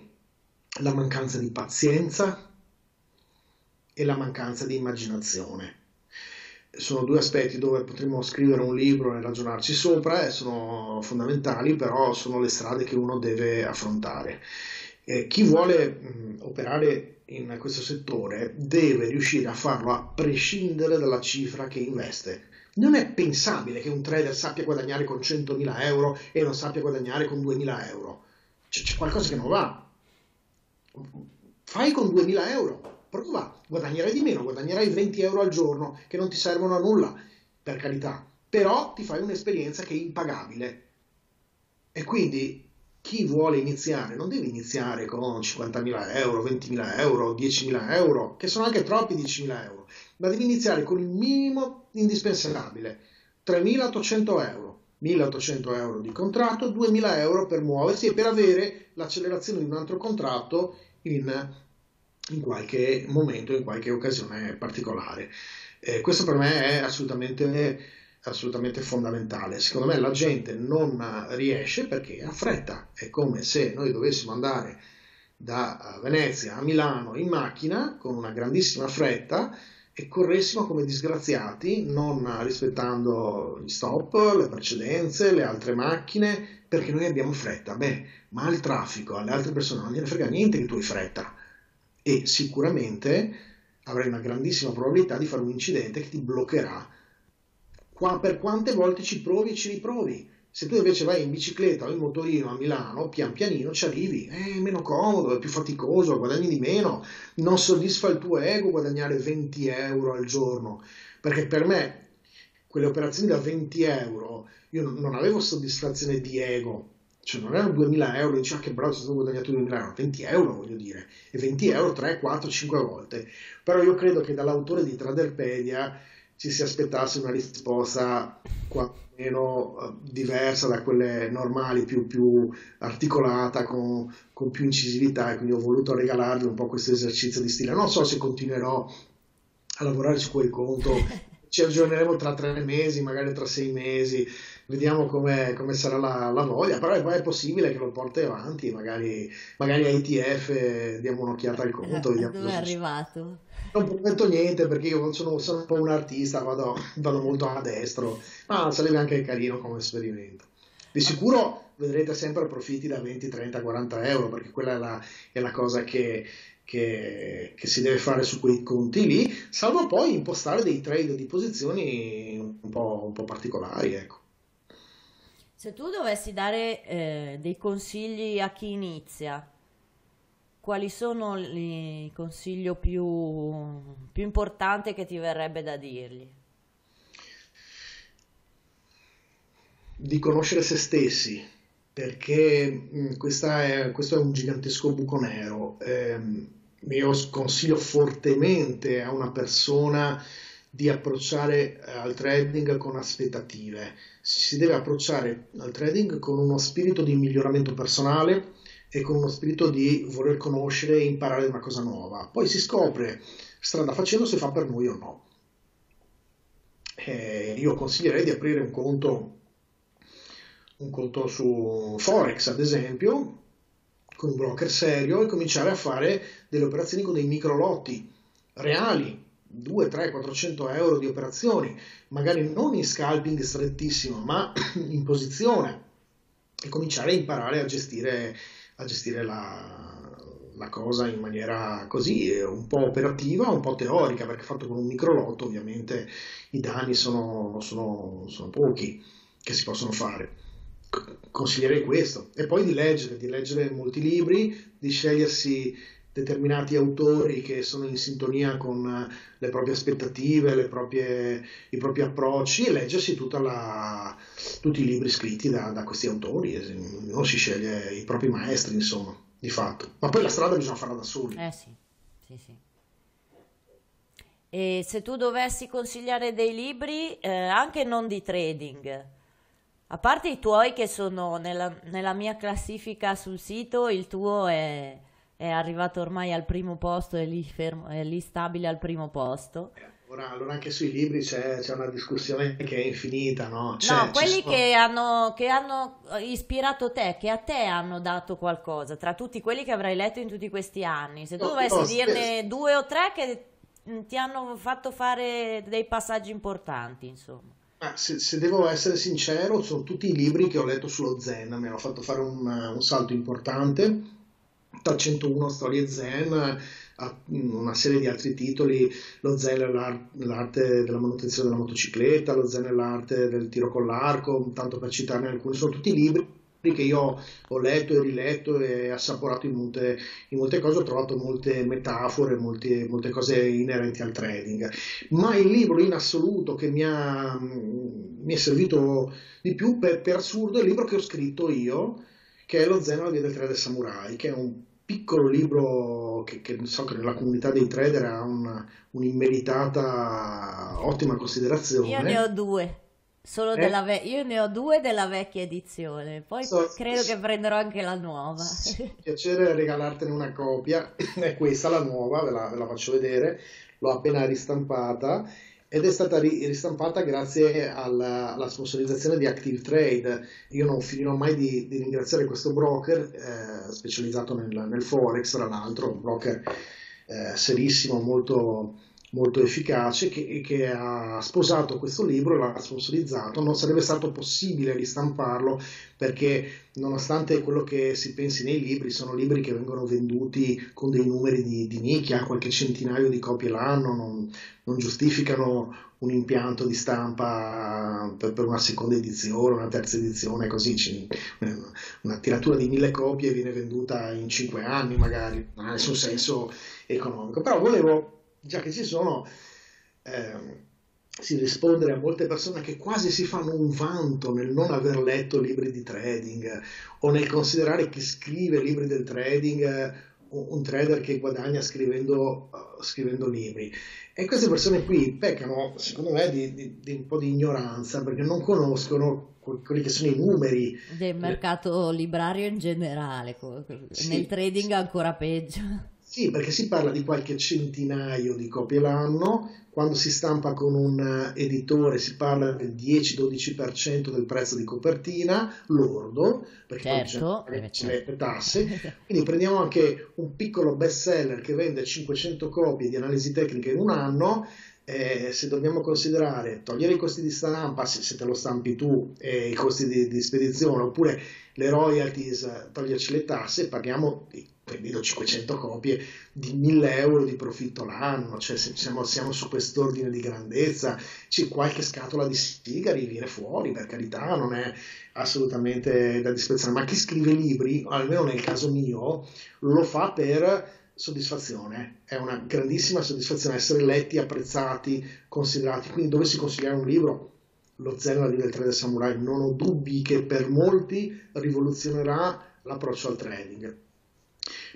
La mancanza di pazienza e la mancanza di immaginazione. Sono due aspetti dove potremmo scrivere un libro e ragionarci sopra e sono fondamentali, però sono le strade che uno deve affrontare. Eh, chi vuole mh, operare in questo settore deve riuscire a farlo a prescindere dalla cifra che investe. Non è pensabile che un trader sappia guadagnare con 100.000 euro e non sappia guadagnare con 2.000 euro. C'è, c'è qualcosa che non va. Fai con 2.000 euro, prova, guadagnerai di meno, guadagnerai 20 euro al giorno che non ti servono a nulla, per carità, però ti fai un'esperienza che è impagabile. E quindi chi vuole iniziare non deve iniziare con 50.000 euro, 20.000 euro, 10.000 euro, che sono anche troppi 10.000 euro, ma devi iniziare con il minimo indispensabile, 3.800 euro. 1.800 euro di contratto, 2.000 euro per muoversi e per avere l'accelerazione di un altro contratto in, in qualche momento, in qualche occasione particolare. Eh, questo per me è assolutamente assolutamente fondamentale. Secondo me la gente non riesce perché ha fretta. È come se noi dovessimo andare da Venezia a Milano in macchina con una grandissima fretta e corressimo come disgraziati, non rispettando gli stop, le precedenze, le altre macchine, perché noi abbiamo fretta. Beh, ma al traffico, alle altre persone non gliene frega niente che tu hai fretta. E sicuramente avrai una grandissima probabilità di fare un incidente che ti bloccherà. Qua, per quante volte ci provi e ci riprovi, Se tu invece vai in bicicletta o in motorino a Milano, pian pianino ci arrivi, è meno comodo, è più faticoso, guadagni di meno, non soddisfa il tuo ego guadagnare 20 euro al giorno, perché per me quelle operazioni da 20 euro, io non avevo soddisfazione di ego, cioè non erano 2000 euro, dici ah che bravo sono guadagnato 2000 euro, 20 euro voglio dire, e 20 euro 3, 4, 5 volte, però io credo che dall'autore di Traderpedia ci si aspettasse una risposta quantomeno eh, diversa da quelle normali, più, più articolata, con, con, più incisività. E quindi ho voluto regalargli un po' questo esercizio di stile. Non so se continuerò a lavorare su quel conto, [LAUGHS] ci aggiorneremo tra tre mesi, magari tra sei mesi, vediamo come sarà la, la, voglia, però poi è possibile che lo porti avanti, magari, magari a ETF diamo un'occhiata al conto. Dove è arrivato? non prometto niente perché io sono, sono un po' un artista, vado, vado, molto a destro, ma sarebbe anche carino come esperimento. Di sicuro vedrete sempre profitti da 20, 30, 40 euro perché quella è la, è la cosa che, che, che, si deve fare su quei conti lì, salvo poi impostare dei trade di posizioni un po', un po particolari. Ecco. Se tu dovessi dare eh, dei consigli a chi inizia, quali sono i consigli più, più importanti che ti verrebbe da dirgli? Di conoscere se stessi, perché è, questo è un gigantesco buco nero. Eh, io consiglio fortemente a una persona di approcciare al trading con aspettative. Si deve approcciare al trading con uno spirito di miglioramento personale, e con uno spirito di voler conoscere e imparare una cosa nuova. Poi si scopre strada facendo se fa per noi o no. Eh, io consiglierei di aprire un conto, un conto su Forex, ad esempio, con un broker serio e cominciare a fare delle operazioni con dei micro lotti reali, 2, 3, 400 euro di operazioni, magari non in scalping strettissimo, ma [CLEARS THROAT] in posizione e cominciare a imparare a gestire a gestire la, la cosa in maniera così un po' operativa, un po' teorica, perché fatto con un microlotto ovviamente i danni sono, sono, sono pochi che si possono fare. Consiglierei questo e poi di leggere, di leggere molti libri, di scegliersi determinati autori che sono in sintonia con le proprie aspettative, le proprie, i propri approcci e leggersi la, tutti i libri scritti da, da, questi autori. Non si sceglie i propri maestri, insomma, di fatto. Ma poi la strada bisogna farla da soli. Eh sì, sì, sì. E se tu dovessi consigliare dei libri, eh, anche non di trading, a parte i tuoi che sono nella, nella mia classifica sul sito, il tuo è è arrivato ormai al primo posto, è lì, fermo, è lì stabile al primo posto. Ora, allora anche sui libri c'è, c'è, una discussione che è infinita, no? No, quelli sono... che, hanno, che, hanno, ispirato te, che a te hanno dato qualcosa, tra tutti quelli che avrai letto in tutti questi anni. Se tu no, dovessi no, dirne due o tre che ti hanno fatto fare dei passaggi importanti, insomma. Se, se, devo essere sincero, sono tutti i libri che ho letto sullo Zen, mi hanno fatto fare un, un salto importante. Da 101 storie zen a una serie di altri titoli, lo zen è l'arte della manutenzione della motocicletta, lo zen è l'arte del tiro con l'arco, tanto per citarne alcuni, sono tutti libri che io ho letto e riletto e assaporato in molte, in molte cose, ho trovato molte metafore, molte, molte, cose inerenti al trading, ma il libro in assoluto che mi, ha, mi è servito di più per, per assurdo è il libro che ho scritto io, che è lo Zen alla via del trader samurai, che è un piccolo libro che, che, so che nella comunità dei trader ha una, un'immeritata ottima considerazione. Io ne ho due. Solo eh? della ve- io ne ho due della vecchia edizione, poi so, credo che prenderò anche la nuova. Sì, [LAUGHS] piacere regalartene una copia, [LAUGHS] è questa la nuova, ve la, ve la faccio vedere, l'ho appena ristampata ed è stata ristampata grazie alla, alla, sponsorizzazione di Active Trade. Io non finirò mai di, di ringraziare questo broker eh, specializzato nel, nel, Forex, tra l'altro, un broker eh, serissimo, molto, molto efficace che, che, ha sposato questo libro e l'ha sponsorizzato. Non sarebbe stato possibile ristamparlo perché nonostante quello che si pensi nei libri, sono libri che vengono venduti con dei numeri di, di nicchia, qualche centinaio di copie l'anno, non, non giustificano un impianto di stampa per, per, una seconda edizione, una terza edizione, così una tiratura di mille copie viene venduta in cinque anni magari, non ha nessun senso economico. Però volevo già che ci sono, eh, si rispondere a molte persone che quasi si fanno un vanto nel non aver letto libri di trading o nel considerare chi scrive libri del trading eh, un trader che guadagna scrivendo, uh, scrivendo, libri. E queste persone qui peccano, secondo me, di, di, di, un po' di ignoranza perché non conoscono quelli che sono i numeri del mercato librario in generale, sì, nel trading sì. ancora peggio. Sì, perché si parla di qualche centinaio di copie l'anno, quando si stampa con un eh, editore si parla del 10-12% del prezzo di copertina, lordo, perché certo, c'è, c'è le tasse, [LAUGHS] quindi prendiamo anche un piccolo bestseller che vende 500 copie di analisi tecnica in un anno, eh, se dobbiamo considerare togliere i costi di stampa, se, se te lo stampi tu, e i costi di, di, spedizione, oppure le royalties, toglierci le tasse, paghiamo vendendo 500 copie di 1000 euro di profitto l'anno, cioè siamo, siamo su quest'ordine di grandezza, c'è qualche scatola di sigari viene fuori, per carità, non è assolutamente da disprezzare, ma chi scrive libri, almeno nel caso mio, lo fa per soddisfazione, è una grandissima soddisfazione essere letti, apprezzati, considerati, quindi dovessi consigliare un libro, Lo Zen, la vita del trader samurai, non ho dubbi che per molti rivoluzionerà l'approccio al trading.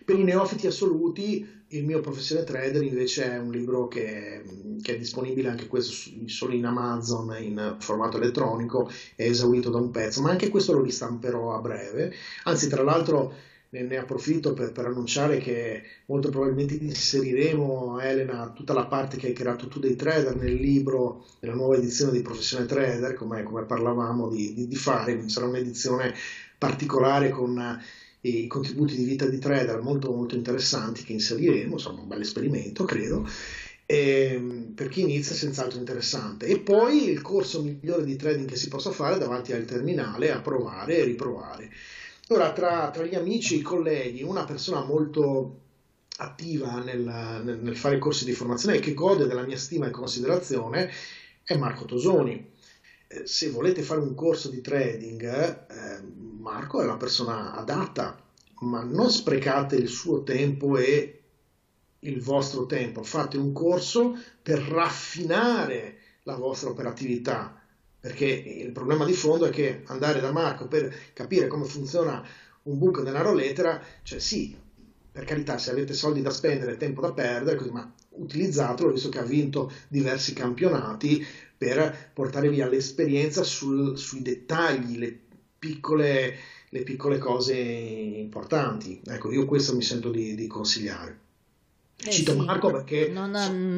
Per i neofiti assoluti, il mio Professione Trader invece è un libro che, che, è disponibile anche questo solo in Amazon in formato elettronico, è esaurito da un pezzo, ma anche questo lo ristamperò a breve. Anzi, tra l'altro ne, ne approfitto per, per, annunciare che molto probabilmente inseriremo, Elena, tutta la parte che hai creato tu dei trader nel libro, nella nuova edizione di Professione Trader, come, come parlavamo di, di, di fare, sarà un'edizione particolare con i contributi di vita di trader molto, molto interessanti che inseriremo, insomma un bel esperimento credo, e, ehm, per chi inizia senz'altro interessante. E poi il corso migliore di trading che si possa fare davanti al terminale a provare e riprovare. Ora, tra, tra gli amici, i colleghi, una persona molto attiva nel, nel, nel fare corsi di formazione e che gode della mia stima e considerazione è Marco Tosoni. Eh, se volete fare un corso di trading, eh, Marco è la persona adatta, ma non sprecate il suo tempo e il vostro tempo, fate un corso per raffinare la vostra operatività, perché il problema di fondo è che andare da Marco per capire come funziona un buco denaro lettera, cioè sì, per carità, se avete soldi da spendere e tempo da perdere, ma utilizzatelo, visto che ha vinto diversi campionati, per portare via l'esperienza sul, sui dettagli, le piccole, le piccole cose importanti. Ecco, io questo mi sento di, di consigliare. Eh Cito sì, Marco perché... Non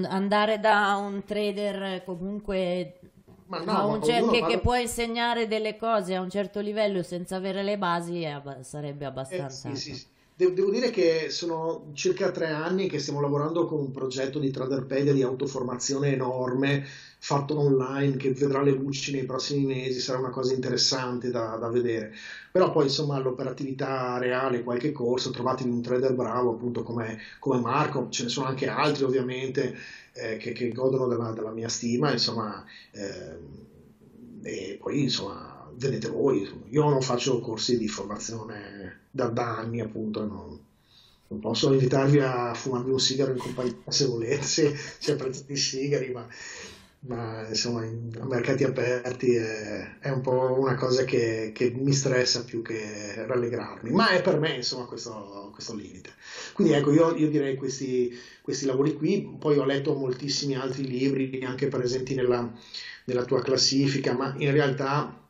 andare da un trader comunque ma no, cer- che, parla... che, può insegnare delle cose a un certo livello senza avere le basi ab- sarebbe abbastanza... Eh, sì, sì, Devo dire che sono circa tre anni che stiamo lavorando con un progetto di Traderpedia di autoformazione enorme, fatto online, che vedrà le luci nei prossimi mesi, sarà una cosa interessante da, da vedere. Però poi insomma l'operatività reale, qualche corso, trovatevi un trader bravo appunto come, come Marco, ce ne sono anche altri ovviamente eh, che, che, godono della, della, mia stima, insomma, eh, e poi insomma vedete voi, io non faccio corsi di formazione da, da anni appunto, non, non, posso invitarvi a fumarvi un sigaro in compagnia se volete, se, se apprezzate i sigari, ma, ma insomma in, a mercati aperti è, è, un po' una cosa che, che, mi stressa più che rallegrarmi, ma è per me insomma questo, questo limite. Quindi ecco, io, io direi questi, questi lavori qui, poi ho letto moltissimi altri libri anche presenti nella, nella tua classifica, ma in realtà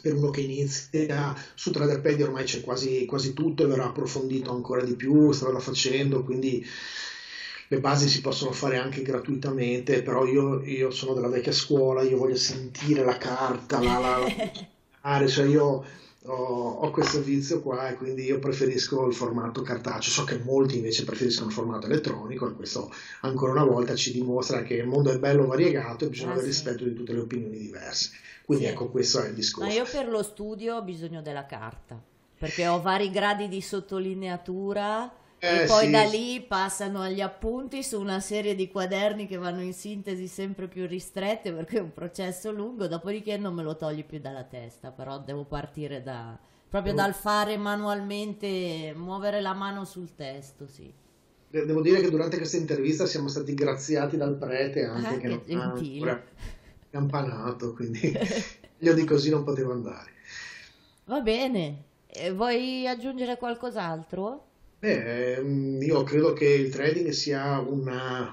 per uno che inizia su Traderpedia ormai c'è quasi, quasi tutto e verrà approfondito ancora di più, strada facendo, quindi le basi si possono fare anche gratuitamente, però io, io sono della vecchia scuola, io voglio sentire la carta, la, la, la [LAUGHS] cioè io ho, ho, questo vizio qua e quindi io preferisco il formato cartaceo. So che molti invece preferiscono il formato elettronico e questo ancora una volta ci dimostra che il mondo è bello variegato e bisogna ah, avere sì. rispetto di tutte le opinioni diverse. Quindi sì. ecco, questo è il discorso. Ma io per lo studio ho bisogno della carta, perché ho vari gradi di sottolineatura eh, e poi sì. da lì passano agli appunti su una serie di quaderni che vanno in sintesi sempre più ristrette perché è un processo lungo, dopodiché non me lo togli più dalla testa, però devo partire da, proprio dal fare manualmente, muovere la mano sul testo, sì. Devo dire che durante questa intervista siamo stati graziati dal prete anche ah, che, che non ha campanato, quindi [LAUGHS] io di così non potevo andare. Va bene, vuoi aggiungere qualcos'altro? Beh, ehm, io credo che il trading sia una,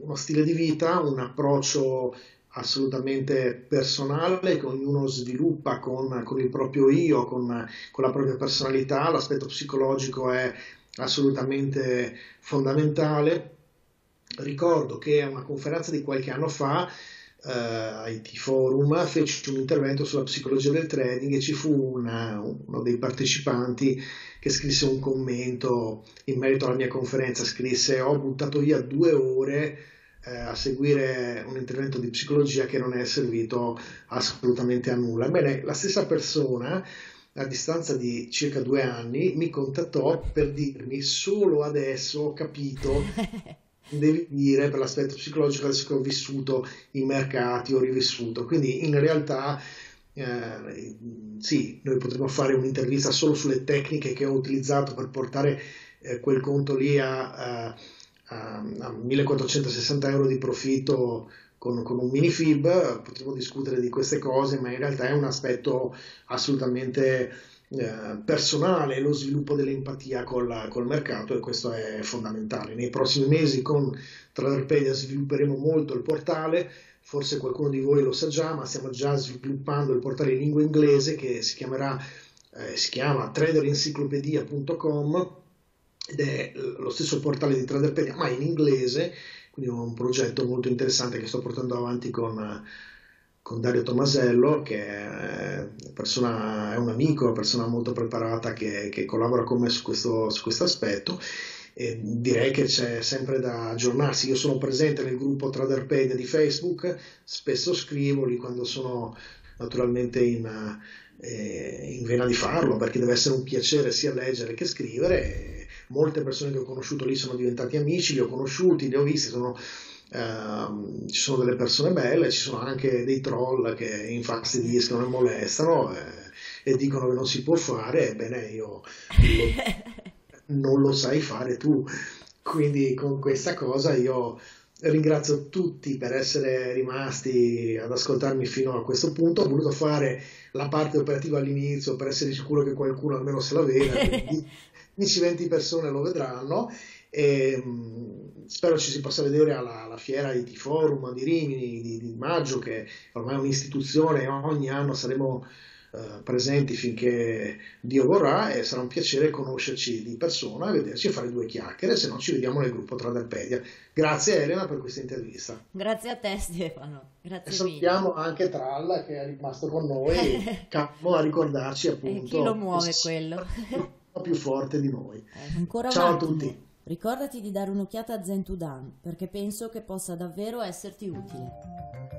uno stile di vita, un approccio assolutamente personale che ognuno sviluppa con, con il proprio io, con, con, la propria personalità, l'aspetto psicologico è assolutamente fondamentale. Ricordo che a una conferenza di qualche anno fa eh, IT Forum fece un intervento sulla psicologia del trading e ci fu una, uno dei partecipanti che scrisse un commento in merito alla mia conferenza, scrisse ho buttato via due ore eh, a seguire un intervento di psicologia che non è servito assolutamente a nulla. Bene, la stessa persona a distanza di circa due anni mi contattò per dirmi solo adesso ho capito [LAUGHS] devi dire per l'aspetto psicologico adesso che ho vissuto i mercati, ho rivissuto. Quindi in realtà eh, sì, noi potremmo fare un'intervista solo sulle tecniche che ho utilizzato per portare eh, quel conto lì a, a, a, 1460 euro di profitto con, con un mini fib, potremmo discutere di queste cose, ma in realtà è un aspetto assolutamente eh, personale lo sviluppo dell'empatia col, col, mercato e questo è fondamentale. Nei prossimi mesi con Traderpedia svilupperemo molto il portale, forse qualcuno di voi lo sa già, ma stiamo già sviluppando il portale in lingua inglese che si chiamerà eh, si chiama traderenciclopedia.com ed è lo stesso portale di Traderpedia ma in inglese, quindi è un progetto molto interessante che sto portando avanti con con Dario Tomasello, che è, persona, è un amico, una persona molto preparata che, che collabora con me su questo, su questo aspetto. E direi che c'è sempre da aggiornarsi. Io sono presente nel gruppo Traderpedia di Facebook, spesso scrivo lì quando sono naturalmente in, eh, in vena di farlo, perché deve essere un piacere sia leggere che scrivere. molte persone che ho conosciuto lì sono diventati amici, li ho conosciuti, li ho visti, sono Uh, ci sono delle persone belle, ci sono anche dei troll che infastidiscono e molestano eh, e dicono che non si può fare, ebbene io lo, [LAUGHS] non lo sai fare tu. Quindi con questa cosa io ringrazio tutti per essere rimasti ad ascoltarmi fino a questo punto. Ho voluto fare la parte operativa all'inizio per essere sicuro che qualcuno almeno se la veda, 10-20 [LAUGHS] persone lo vedranno e, mh, spero ci si possa vedere alla, alla fiera IT Forum di Rimini di, di, maggio, che ormai è un'istituzione, ogni anno saremo uh, presenti finché Dio vorrà e sarà un piacere conoscerci di persona, vederci e fare due chiacchiere, se no ci vediamo nel gruppo Traderpedia. Grazie Elena per questa intervista. Grazie a te Stefano, grazie e salutiamo mille. anche Tralla che è rimasto con noi, [LAUGHS] a ricordarci appunto. E chi lo muove quello? più forte di noi. Eh, Ciao a tutti. Ricordati di dare un'occhiata a Zentudan perché penso che possa davvero esserti utile.